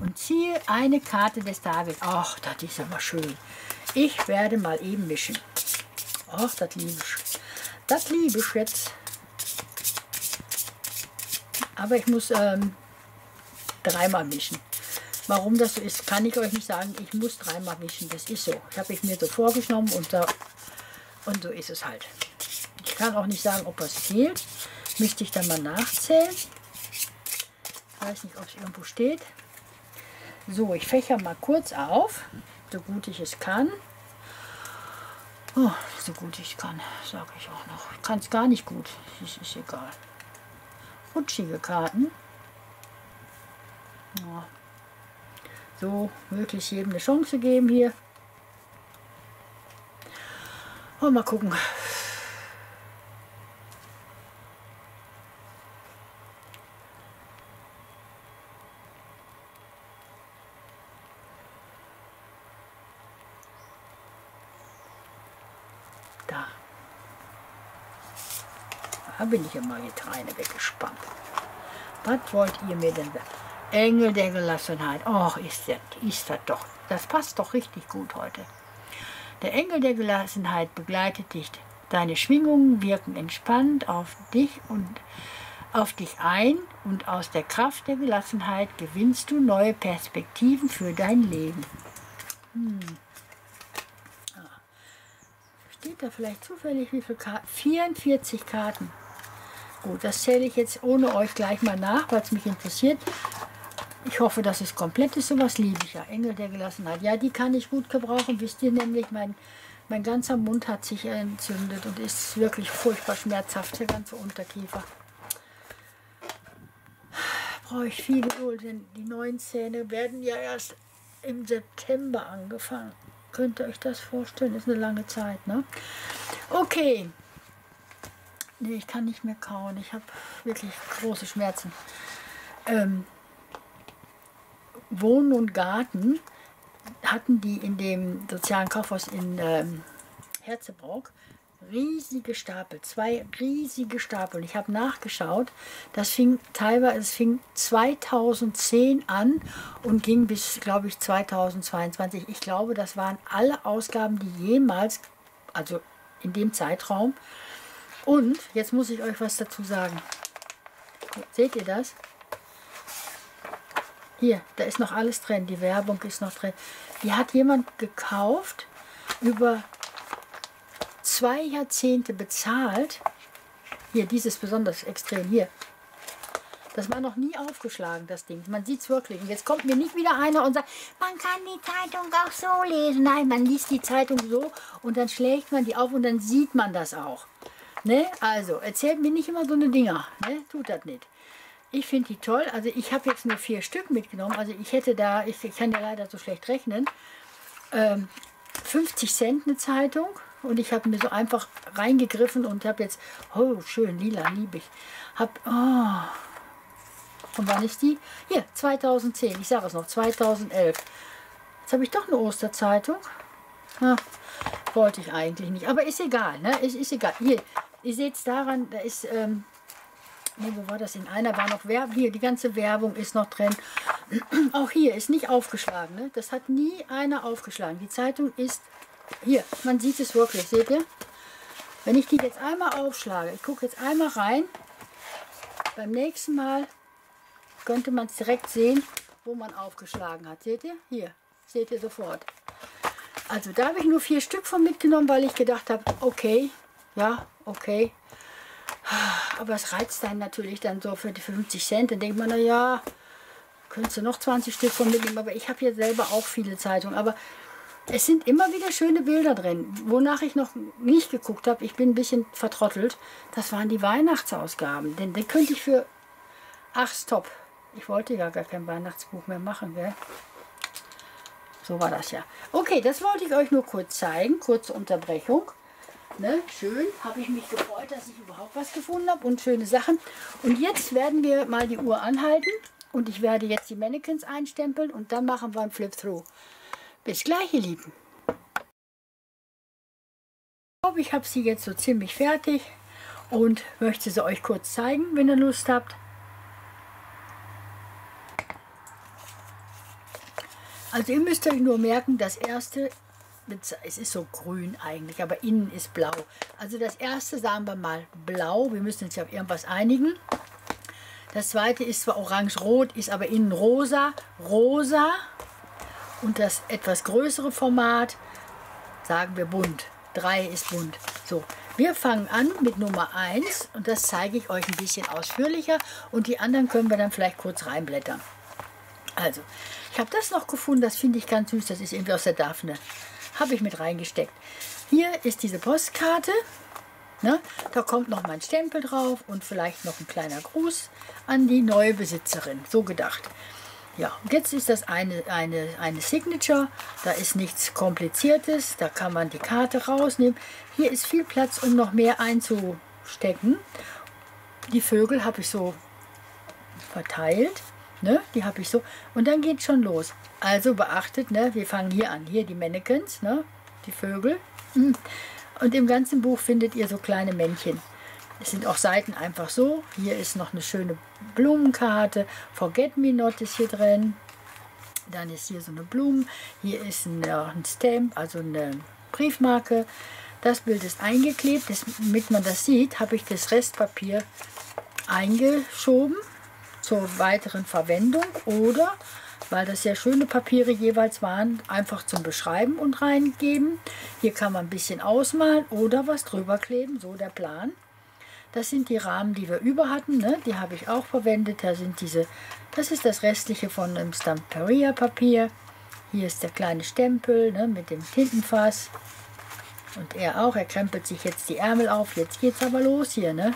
und ziehe eine Karte des Tages. Ach, das ist aber schön. Ich werde mal eben mischen. Ach, das liebe ich. Das liebe ich jetzt. Aber ich muss ähm, dreimal mischen. Warum das so ist, kann ich euch nicht sagen. Ich muss dreimal mischen, das ist so. Ich habe ich mir so vorgenommen und, da, und so ist es halt. Ich kann auch nicht sagen, ob was fehlt. Müsste ich dann mal nachzählen. Ich weiß nicht, ob es irgendwo steht. So, ich fächer mal kurz auf, so gut ich es kann. Oh, so gut ich kann, sage ich auch noch. Ich kann es gar nicht gut, es ist egal. Rutschige Karten. Ja, so wirklich jedem eine Chance geben hier. Und mal gucken. Da. Da bin ich immer die Träne weggespannt. Was wollt ihr mir denn sagen? Engel der Gelassenheit. Och, ist das, ist das doch. Das passt doch richtig gut heute. Der Engel der Gelassenheit begleitet dich. Deine Schwingungen wirken entspannt auf dich und auf dich ein und aus der Kraft der Gelassenheit gewinnst du neue Perspektiven für dein Leben. Hm. Ah. Steht da vielleicht zufällig wie viele Karten? 44 Karten. Gut, das zähle ich jetzt ohne euch gleich mal nach, weil es mich interessiert. Ich hoffe, dass es komplett ist. Sowas liebe ich ja. Engel der Gelassenheit. Ja, die kann ich gut gebrauchen. Wisst ihr nämlich, mein, mein ganzer Mund hat sich entzündet und ist wirklich furchtbar schmerzhaft, der ganze Unterkiefer. Brauche ich viel Geduld, denn die neuen Zähne werden ja erst im September angefangen. Könnt ihr euch das vorstellen? Ist eine lange Zeit, ne? Okay. Nee, ich kann nicht mehr kauen. Ich habe wirklich große Schmerzen. Ähm, Wohnen und Garten hatten die in dem sozialen Kaufhaus in ähm, Herzebrock riesige Stapel, zwei riesige Stapel. Ich habe nachgeschaut, das fing teilweise, es fing 2010 an und ging bis, glaube ich, 2022. Ich glaube, das waren alle Ausgaben, die jemals, also in dem Zeitraum. Und jetzt muss ich euch was dazu sagen. Seht ihr das? Hier, da ist noch alles drin. Die Werbung ist noch drin. Die hat jemand gekauft über zwei Jahrzehnte bezahlt. Hier, dieses besonders extrem. Hier. Das war noch nie aufgeschlagen, das Ding. Man sieht es wirklich. Und jetzt kommt mir nicht wieder einer und sagt, man kann die Zeitung auch so lesen. Nein, man liest die Zeitung so und dann schlägt man die auf und dann sieht man das auch. Ne? Also, erzählt mir nicht immer so eine Dinger. Ne? Tut das nicht. Ich finde die toll. Also ich habe jetzt nur vier Stück mitgenommen. Also ich hätte da, ich, ich kann ja leider so schlecht rechnen, ähm, 50 Cent eine Zeitung. Und ich habe mir so einfach reingegriffen und habe jetzt, oh schön, lila, liebe ich. Hab, oh. Und wann ist die? Hier, 2010, ich sage es noch, 2011. Jetzt habe ich doch eine Osterzeitung. Ja, wollte ich eigentlich nicht, aber ist egal, ne? Ist, ist egal. Hier, ihr seht es daran, da ist, ähm, nee, wo war das? In einer war noch Werbung, hier, die ganze Werbung ist noch drin. Auch hier ist nicht aufgeschlagen, ne? Das hat nie einer aufgeschlagen. Die Zeitung ist hier, man sieht es wirklich, seht ihr? Wenn ich die jetzt einmal aufschlage, ich gucke jetzt einmal rein, beim nächsten Mal könnte man es direkt sehen, wo man aufgeschlagen hat. Seht ihr? Hier, seht ihr sofort. Also da habe ich nur vier Stück von mitgenommen, weil ich gedacht habe, okay, ja, okay. Aber es reizt dann natürlich dann so für die 50 Cent. Dann denkt man, na ja, könntest du noch 20 Stück von mitnehmen. Aber ich habe hier selber auch viele Zeitungen. Aber es sind immer wieder schöne Bilder drin. Wonach ich noch nicht geguckt habe, ich bin ein bisschen vertrottelt, das waren die Weihnachtsausgaben. Denn den könnte ich für... Ach, stopp. Ich wollte ja gar kein Weihnachtsbuch mehr machen, gell? So war das ja. Okay, das wollte ich euch nur kurz zeigen. Kurze Unterbrechung. Ne? Schön, habe ich mich gefreut, dass ich überhaupt was gefunden habe und schöne Sachen. Und jetzt werden wir mal die Uhr anhalten und ich werde jetzt die Mannequins einstempeln und dann machen wir ein Flip-Through. Bis gleich, ihr Lieben. Ich glaube, ich habe sie jetzt so ziemlich fertig und möchte sie euch kurz zeigen, wenn ihr Lust habt. Also ihr müsst euch nur merken, das erste, es ist so grün eigentlich, aber innen ist blau. Also das erste sagen wir mal blau, wir müssen uns ja auf irgendwas einigen. Das zweite ist zwar orange-rot, ist aber innen rosa. Rosa und das etwas größere Format sagen wir bunt. 3 ist bunt. So, wir fangen an mit Nummer 1 und das zeige ich euch ein bisschen ausführlicher und die anderen können wir dann vielleicht kurz reinblättern. Also, ich habe das noch gefunden, das finde ich ganz süß, das ist irgendwie aus der Daphne. Habe ich mit reingesteckt. Hier ist diese Postkarte. Ne? Da kommt noch mein Stempel drauf und vielleicht noch ein kleiner Gruß an die neue Besitzerin. So gedacht. Ja, und jetzt ist das eine, eine, eine Signature. Da ist nichts Kompliziertes. Da kann man die Karte rausnehmen. Hier ist viel Platz, um noch mehr einzustecken. Die Vögel habe ich so verteilt. Ne? Die habe ich so. Und dann geht schon los. Also beachtet, ne? wir fangen hier an. Hier die Mannequins, ne? die Vögel. Hm. Und im ganzen Buch findet ihr so kleine Männchen. Es sind auch Seiten einfach so. Hier ist noch eine schöne Blumenkarte. Forget Me Not ist hier drin. Dann ist hier so eine Blume. Hier ist ein, ein Stamp, also eine Briefmarke. Das Bild ist eingeklebt. Damit man das sieht, habe ich das Restpapier eingeschoben zur weiteren Verwendung. Oder weil das sehr schöne Papiere jeweils waren, einfach zum Beschreiben und reingeben. Hier kann man ein bisschen ausmalen oder was drüber kleben, so der Plan. Das sind die Rahmen, die wir über hatten, ne? die habe ich auch verwendet. Da sind diese, das ist das restliche von dem Stamperia Papier. Hier ist der kleine Stempel ne, mit dem Tintenfass. Und er auch, er krempelt sich jetzt die Ärmel auf. Jetzt geht's aber los hier, ne?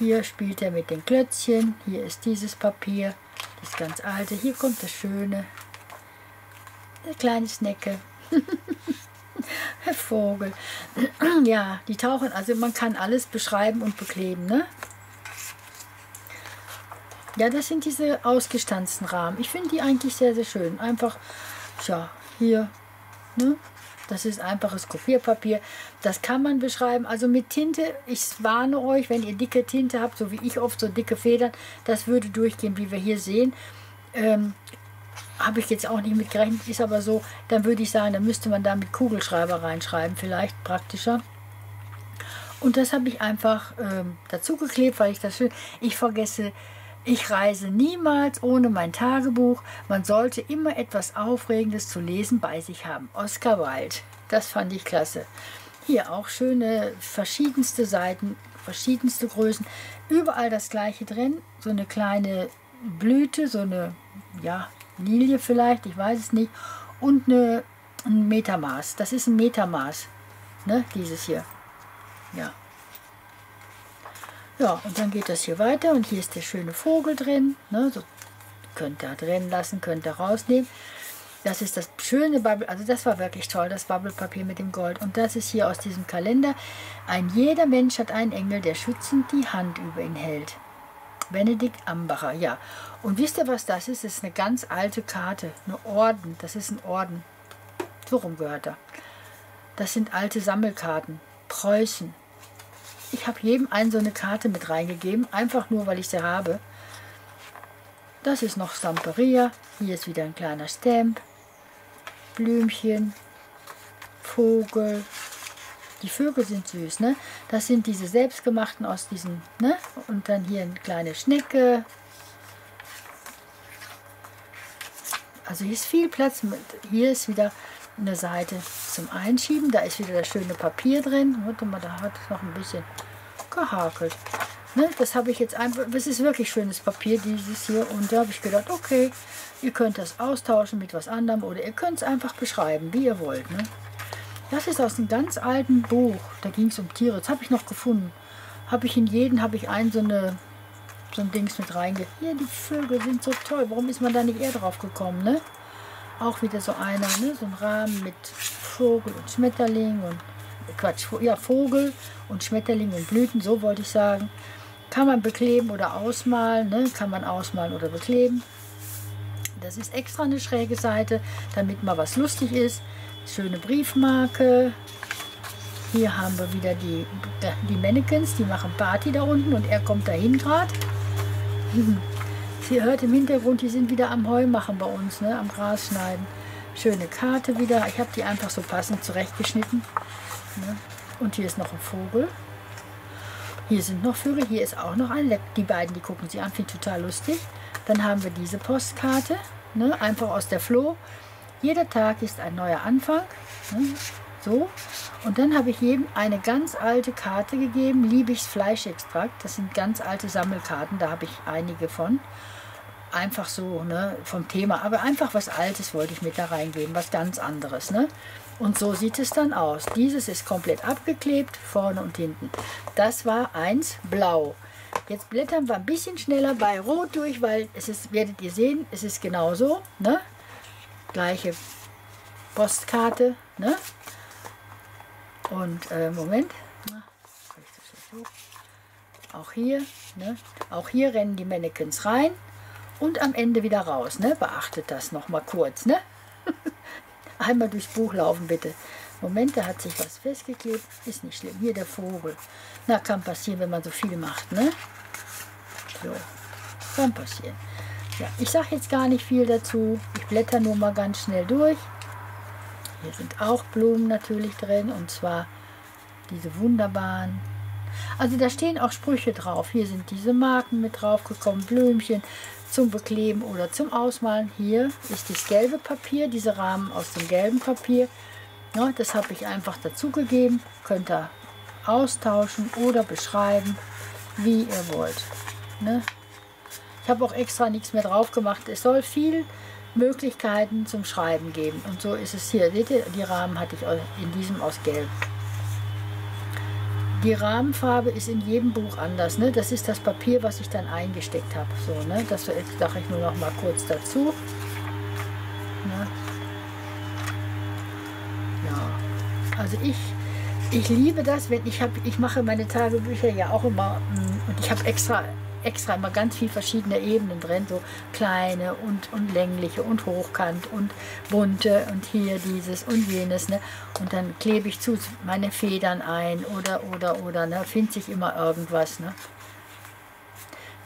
Hier spielt er mit den Klötzchen. Hier ist dieses Papier, das ganz alte. Hier kommt das Schöne. Eine kleine Snecke. Vogel. ja, die tauchen, also man kann alles beschreiben und bekleben, ne? Ja, das sind diese ausgestanzten Rahmen. Ich finde die eigentlich sehr, sehr schön. Einfach, ja, hier, ne? Das ist einfaches Kopierpapier. Das kann man beschreiben. Also mit Tinte, ich warne euch, wenn ihr dicke Tinte habt, so wie ich oft so dicke Federn, das würde durchgehen, wie wir hier sehen. Ähm, habe ich jetzt auch nicht mit gerechnet, ist aber so, dann würde ich sagen, dann müsste man da mit Kugelschreiber reinschreiben, vielleicht praktischer. Und das habe ich einfach ähm, dazu geklebt, weil ich das schön, ich vergesse, ich reise niemals ohne mein Tagebuch. Man sollte immer etwas Aufregendes zu lesen bei sich haben. Oscar Wilde. Das fand ich klasse. Hier auch schöne, verschiedenste Seiten, verschiedenste Größen. Überall das gleiche drin. So eine kleine Blüte, so eine, ja, Lilie vielleicht, ich weiß es nicht. Und eine, ein Metermaß. Das ist ein Metermaß, ne, dieses hier. Ja. Ja, und dann geht das hier weiter und hier ist der schöne Vogel drin. Ne, so könnt ihr drin lassen, könnt ihr rausnehmen. Das ist das schöne Bubble, also das war wirklich toll, das Bubblepapier mit dem Gold. Und das ist hier aus diesem Kalender. Ein jeder Mensch hat einen Engel, der schützend die Hand über ihn hält. Benedikt Ambacher, ja. Und wisst ihr, was das ist? Das ist eine ganz alte Karte, eine Orden. Das ist ein Orden. So rum gehört er. Das sind alte Sammelkarten. Preußen. Ich habe jedem einen so eine Karte mit reingegeben, einfach nur, weil ich sie habe. Das ist noch Stamperia. Hier ist wieder ein kleiner Stamp. Blümchen. Vogel. Die Vögel sind süß, ne? Das sind diese selbstgemachten aus diesen, ne? Und dann hier eine kleine Schnecke. Also hier ist viel Platz. Hier ist wieder eine Seite zum Einschieben. Da ist wieder das schöne Papier drin. Warte mal, da hat es noch ein bisschen gehakelt. Ne, das habe ich jetzt einfach, das ist wirklich schönes Papier, dieses hier. Und da habe ich gedacht, okay, ihr könnt das austauschen mit was anderem oder ihr könnt es einfach beschreiben, wie ihr wollt. Ne? Das ist aus einem ganz alten Buch, da ging es um Tiere. Das habe ich noch gefunden. Habe ich in jeden, habe ich ein so eine so ein Dings mit reinge... Hier, die Vögel sind so toll. Warum ist man da nicht eher drauf gekommen, ne? Auch wieder so einer, ne? So ein Rahmen mit Vogel und Schmetterling und... Quatsch, ja, Vogel und Schmetterling und Blüten, so wollte ich sagen. Kann man bekleben oder ausmalen, ne? Kann man ausmalen oder bekleben. Das ist extra eine schräge Seite, damit mal was lustig ist. Schöne Briefmarke. Hier haben wir wieder die, die Mannequins, die machen Party da unten und er kommt dahin gerade. Sie hört im Hintergrund, die sind wieder am Heu machen bei uns, ne, am Gras schneiden. Schöne Karte wieder. Ich habe die einfach so passend zurechtgeschnitten. Ne. Und hier ist noch ein Vogel. Hier sind noch Vögel. Hier ist auch noch ein. Die beiden, die gucken sie an, finde ich total lustig. Dann haben wir diese Postkarte, ne, einfach aus der Floh. Jeder Tag ist ein neuer Anfang. Ne, so. Und dann habe ich jedem eine ganz alte Karte gegeben, Liebigs Fleischextrakt. Das sind ganz alte Sammelkarten, da habe ich einige von. Einfach so, ne, vom Thema. Aber einfach was Altes wollte ich mit da reingeben, was ganz anderes, ne. Und so sieht es dann aus. Dieses ist komplett abgeklebt, vorne und hinten. Das war eins blau. Jetzt blättern wir ein bisschen schneller bei Rot durch, weil es ist, werdet ihr sehen, es ist genauso, ne. Gleiche Postkarte, ne. Und äh, Moment. Auch hier, ne? Auch hier rennen die Mannequins rein und am Ende wieder raus. Ne? Beachtet das noch mal kurz. Ne? Einmal durchs Buch laufen bitte. Moment, da hat sich was festgeklebt. Ist nicht schlimm. Hier der Vogel. Na, kann passieren, wenn man so viel macht. Ne? So, kann passieren. Ja, ich sage jetzt gar nicht viel dazu. Ich blätter nur mal ganz schnell durch. Hier sind auch Blumen natürlich drin und zwar diese wunderbaren. Also da stehen auch Sprüche drauf. Hier sind diese Marken mit drauf gekommen, Blümchen, zum Bekleben oder zum Ausmalen. Hier ist das gelbe Papier, diese Rahmen aus dem gelben Papier. Ja, das habe ich einfach dazugegeben. Könnt ihr austauschen oder beschreiben, wie ihr wollt. Ne? Ich habe auch extra nichts mehr drauf gemacht. Es soll viel Möglichkeiten zum Schreiben geben. Und so ist es hier. Seht ihr, die Rahmen hatte ich in diesem aus Gelb. Die Rahmenfarbe ist in jedem Buch anders. Ne? Das ist das Papier, was ich dann eingesteckt habe. So, ne? Das sage ich nur noch mal kurz dazu. Ne? Ja, also ich, ich liebe das, wenn ich habe, ich mache meine Tagebücher ja auch immer mm, und ich habe extra extra immer ganz viel verschiedene Ebenen drin, so kleine und, und längliche und hochkant und bunte und hier dieses und jenes. Ne? Und dann klebe ich zu meine Federn ein oder, oder, oder, ne? findet sich immer irgendwas. Ne?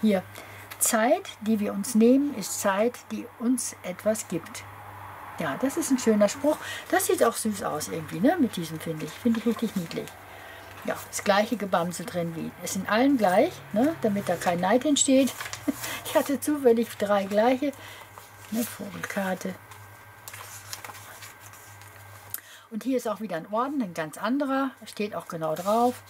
Hier, Zeit, die wir uns nehmen, ist Zeit, die uns etwas gibt. Ja, das ist ein schöner Spruch. Das sieht auch süß aus irgendwie, ne? Mit diesem finde ich. Finde ich richtig niedlich ja, das gleiche Gebamsel drin wie. Es sind allen gleich, ne, damit da kein Neid entsteht. Ich hatte zufällig drei gleiche. Eine Vogelkarte. Und hier ist auch wieder ein Orden, ein ganz anderer. Steht auch genau drauf.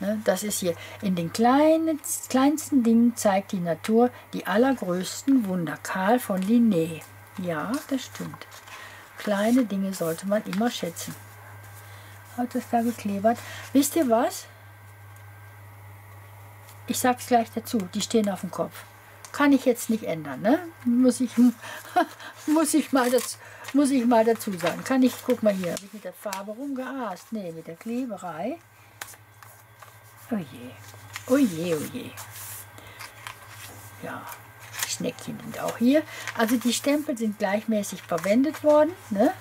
Ne, das ist hier. In den kleinen, kleinsten Dingen zeigt die Natur die allergrößten Wunder. Karl von Linné. Ja, das stimmt. Kleine Dinge sollte man immer schätzen hat es da geklebert. Wisst ihr was? Ich sag's gleich dazu, die stehen auf dem Kopf. Kann ich jetzt nicht ändern, ne? Muss ich, muss ich, mal, das, muss ich mal dazu sagen. Kann ich, guck mal hier, mit der Farbe rumgeast. Ne, mit der Kleberei. Oh je, oh je, oh. Ja, Schneckchen sind auch hier. Also die Stempel sind gleichmäßig verwendet worden. Ne?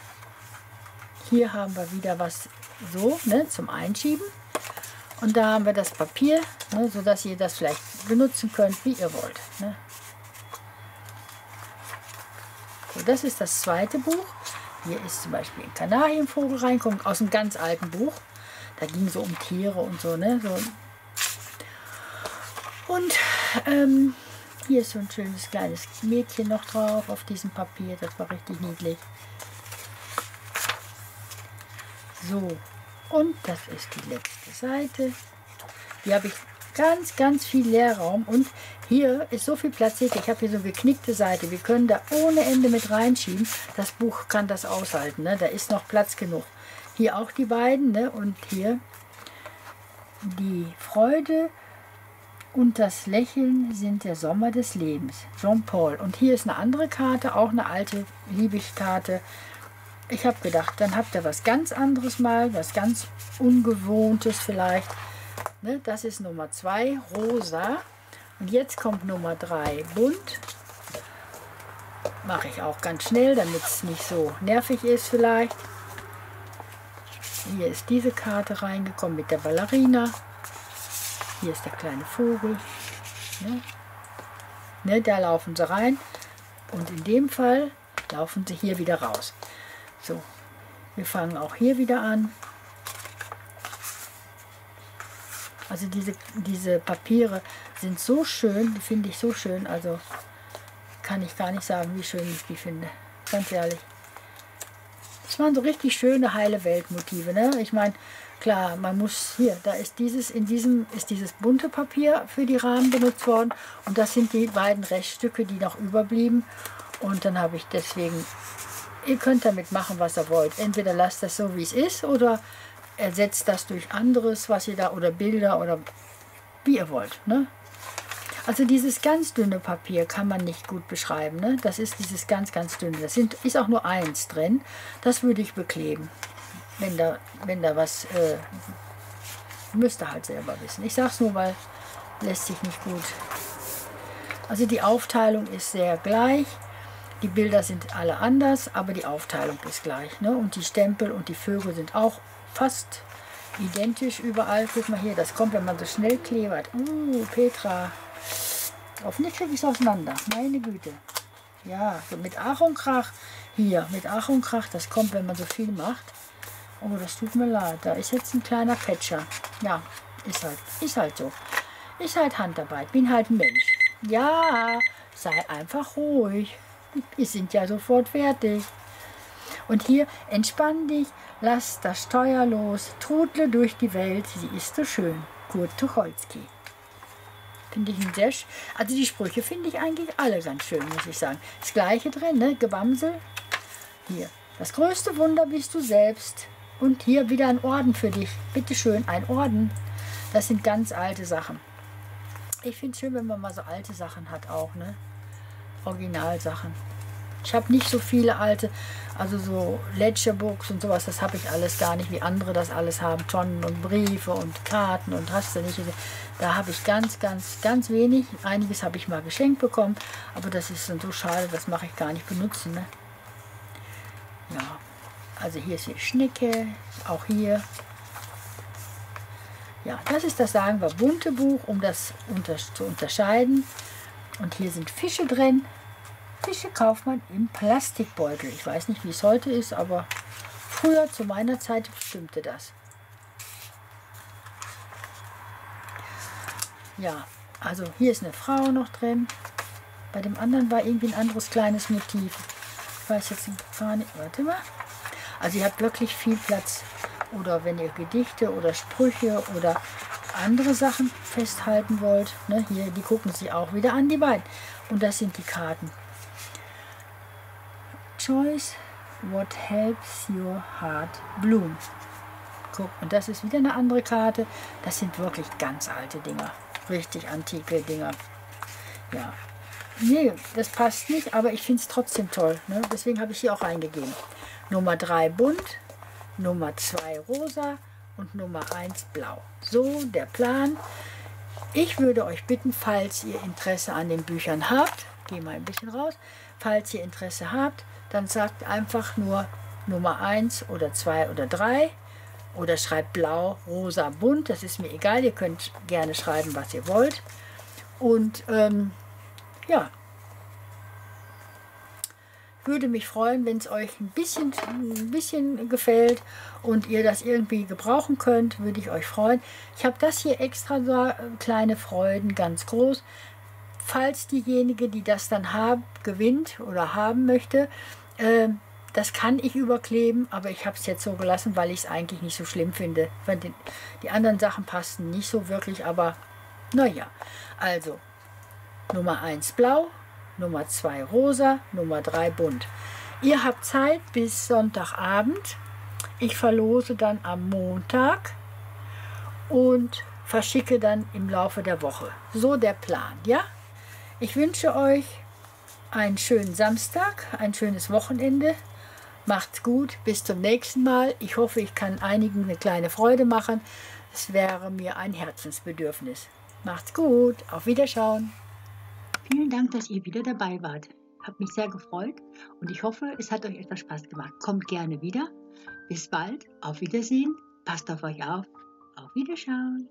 Hier haben wir wieder was so ne, zum Einschieben. Und da haben wir das Papier, ne, sodass ihr das vielleicht benutzen könnt, wie ihr wollt. Ne. So, das ist das zweite Buch. Hier ist zum Beispiel ein Kanarienvogel reinkommt aus einem ganz alten Buch. Da ging so um Tiere und so. Ne, so. Und ähm, hier ist so ein schönes kleines Mädchen noch drauf auf diesem Papier. Das war richtig niedlich. So, und das ist die letzte Seite. Hier habe ich ganz, ganz viel Leerraum und hier ist so viel Platz. Ich habe hier so geknickte Seite. Wir können da ohne Ende mit reinschieben. Das Buch kann das aushalten. Ne? Da ist noch Platz genug. Hier auch die beiden ne? und hier die Freude und das Lächeln sind der Sommer des Lebens. Jean Paul. Und hier ist eine andere Karte, auch eine alte Liebigkarte. Ich habe gedacht, dann habt ihr was ganz anderes mal, was ganz Ungewohntes vielleicht. Ne, das ist Nummer 2, rosa. Und jetzt kommt Nummer 3, bunt. Mache ich auch ganz schnell, damit es nicht so nervig ist vielleicht. Hier ist diese Karte reingekommen mit der Ballerina. Hier ist der kleine Vogel. Ne? Ne, da laufen sie rein. Und in dem Fall laufen sie hier wieder raus. So, wir fangen auch hier wieder an. Also diese, diese Papiere sind so schön, die finde ich so schön, also kann ich gar nicht sagen, wie schön ich die finde. Ganz ehrlich. Das waren so richtig schöne, heile Weltmotive. Ne? Ich meine, klar, man muss hier, da ist dieses, in diesem ist dieses bunte Papier für die Rahmen benutzt worden und das sind die beiden Reststücke, die noch überblieben. Und dann habe ich deswegen Ihr könnt damit machen, was ihr wollt. Entweder lasst das so, wie es ist, oder ersetzt das durch anderes, was ihr da, oder Bilder, oder wie ihr wollt. Ne? Also dieses ganz dünne Papier kann man nicht gut beschreiben. Ne? Das ist dieses ganz, ganz dünne. Das sind, ist auch nur eins drin. Das würde ich bekleben. Wenn da, wenn da was, äh, müsst ihr halt selber wissen. Ich sage es nur, weil lässt sich nicht gut. Also die Aufteilung ist sehr gleich. Die Bilder sind alle anders, aber die Aufteilung ist gleich. Ne? Und die Stempel und die Vögel sind auch fast identisch überall. Guck mal hier, das kommt, wenn man so schnell klebert. Uh, Petra. Hoffentlich kriege ich es auseinander. Meine Güte. Ja, so mit Ach und Krach. Hier, mit Ach und Krach. Das kommt, wenn man so viel macht. Oh, das tut mir leid. Da ist jetzt ein kleiner Catcher. Ja, ist halt, ist halt so. Ist halt Handarbeit. Bin halt ein Mensch. Ja, sei einfach ruhig. Wir sind ja sofort fertig. Und hier entspann dich, lass das Steuer los, trudle durch die Welt, sie ist so schön. Kurt Tucholsky. Finde ich ein sehr Also die Sprüche finde ich eigentlich alle ganz schön, muss ich sagen. Das gleiche drin, ne? Gebamsel. Hier. Das größte Wunder bist du selbst. Und hier wieder ein Orden für dich. Bitte schön, ein Orden. Das sind ganz alte Sachen. Ich finde es schön, wenn man mal so alte Sachen hat auch, ne? Originalsachen. Ich habe nicht so viele alte, also so Ledgerbooks und sowas, das habe ich alles gar nicht, wie andere das alles haben. Tonnen und Briefe und Karten und hast du nicht. Da habe ich ganz, ganz, ganz wenig. Einiges habe ich mal geschenkt bekommen, aber das ist dann so schade, das mache ich gar nicht benutzen. Ne? Ja, also hier ist die Schnicke, auch hier. Ja, das ist das, sagen wir, bunte Buch, um das unter zu unterscheiden. Und hier sind Fische drin. Fische kauft man im Plastikbeutel. Ich weiß nicht, wie es heute ist, aber früher zu meiner Zeit stimmte das. Ja, also hier ist eine Frau noch drin. Bei dem anderen war irgendwie ein anderes kleines Motiv. Ich weiß jetzt gar nicht. Warte mal. Also ihr habt wirklich viel Platz. Oder wenn ihr Gedichte oder Sprüche oder andere Sachen festhalten wollt. Ne, hier, die gucken sich auch wieder an, die beiden. Und das sind die Karten. Choice what helps your heart bloom. Guck, und das ist wieder eine andere Karte. Das sind wirklich ganz alte Dinger. Richtig antike Dinger. Ja. Nee, das passt nicht, aber ich finde es trotzdem toll. Ne? Deswegen habe ich hier auch reingegeben. Nummer 3 bunt, Nummer 2 rosa und Nummer 1 blau. So der Plan. Ich würde euch bitten, falls ihr Interesse an den Büchern habt, gehe mal ein bisschen raus, falls ihr Interesse habt, dann sagt einfach nur Nummer 1 oder 2 oder 3 oder schreibt blau, rosa, bunt, das ist mir egal, ihr könnt gerne schreiben, was ihr wollt. Und ähm, ja, würde mich freuen, wenn es euch ein bisschen, ein bisschen gefällt und ihr das irgendwie gebrauchen könnt, würde ich euch freuen. Ich habe das hier extra so äh, kleine Freuden, ganz groß. Falls diejenige, die das dann haben, gewinnt oder haben möchte, äh, das kann ich überkleben, aber ich habe es jetzt so gelassen, weil ich es eigentlich nicht so schlimm finde. Die anderen Sachen passen nicht so wirklich, aber naja. Also, Nummer 1 blau, Nummer 2 rosa, Nummer 3 bunt. Ihr habt Zeit bis Sonntagabend. Ich verlose dann am Montag und verschicke dann im Laufe der Woche. So der Plan, ja? Ich wünsche euch einen schönen Samstag, ein schönes Wochenende. Macht's gut, bis zum nächsten Mal. Ich hoffe, ich kann einigen eine kleine Freude machen. Es wäre mir ein Herzensbedürfnis. Macht's gut, auf Wiederschauen. Vielen Dank, dass ihr wieder dabei wart. Hat mich sehr gefreut und ich hoffe, es hat euch etwas Spaß gemacht. Kommt gerne wieder. Bis bald, auf Wiedersehen, passt auf euch auf. Auf Wiederschauen.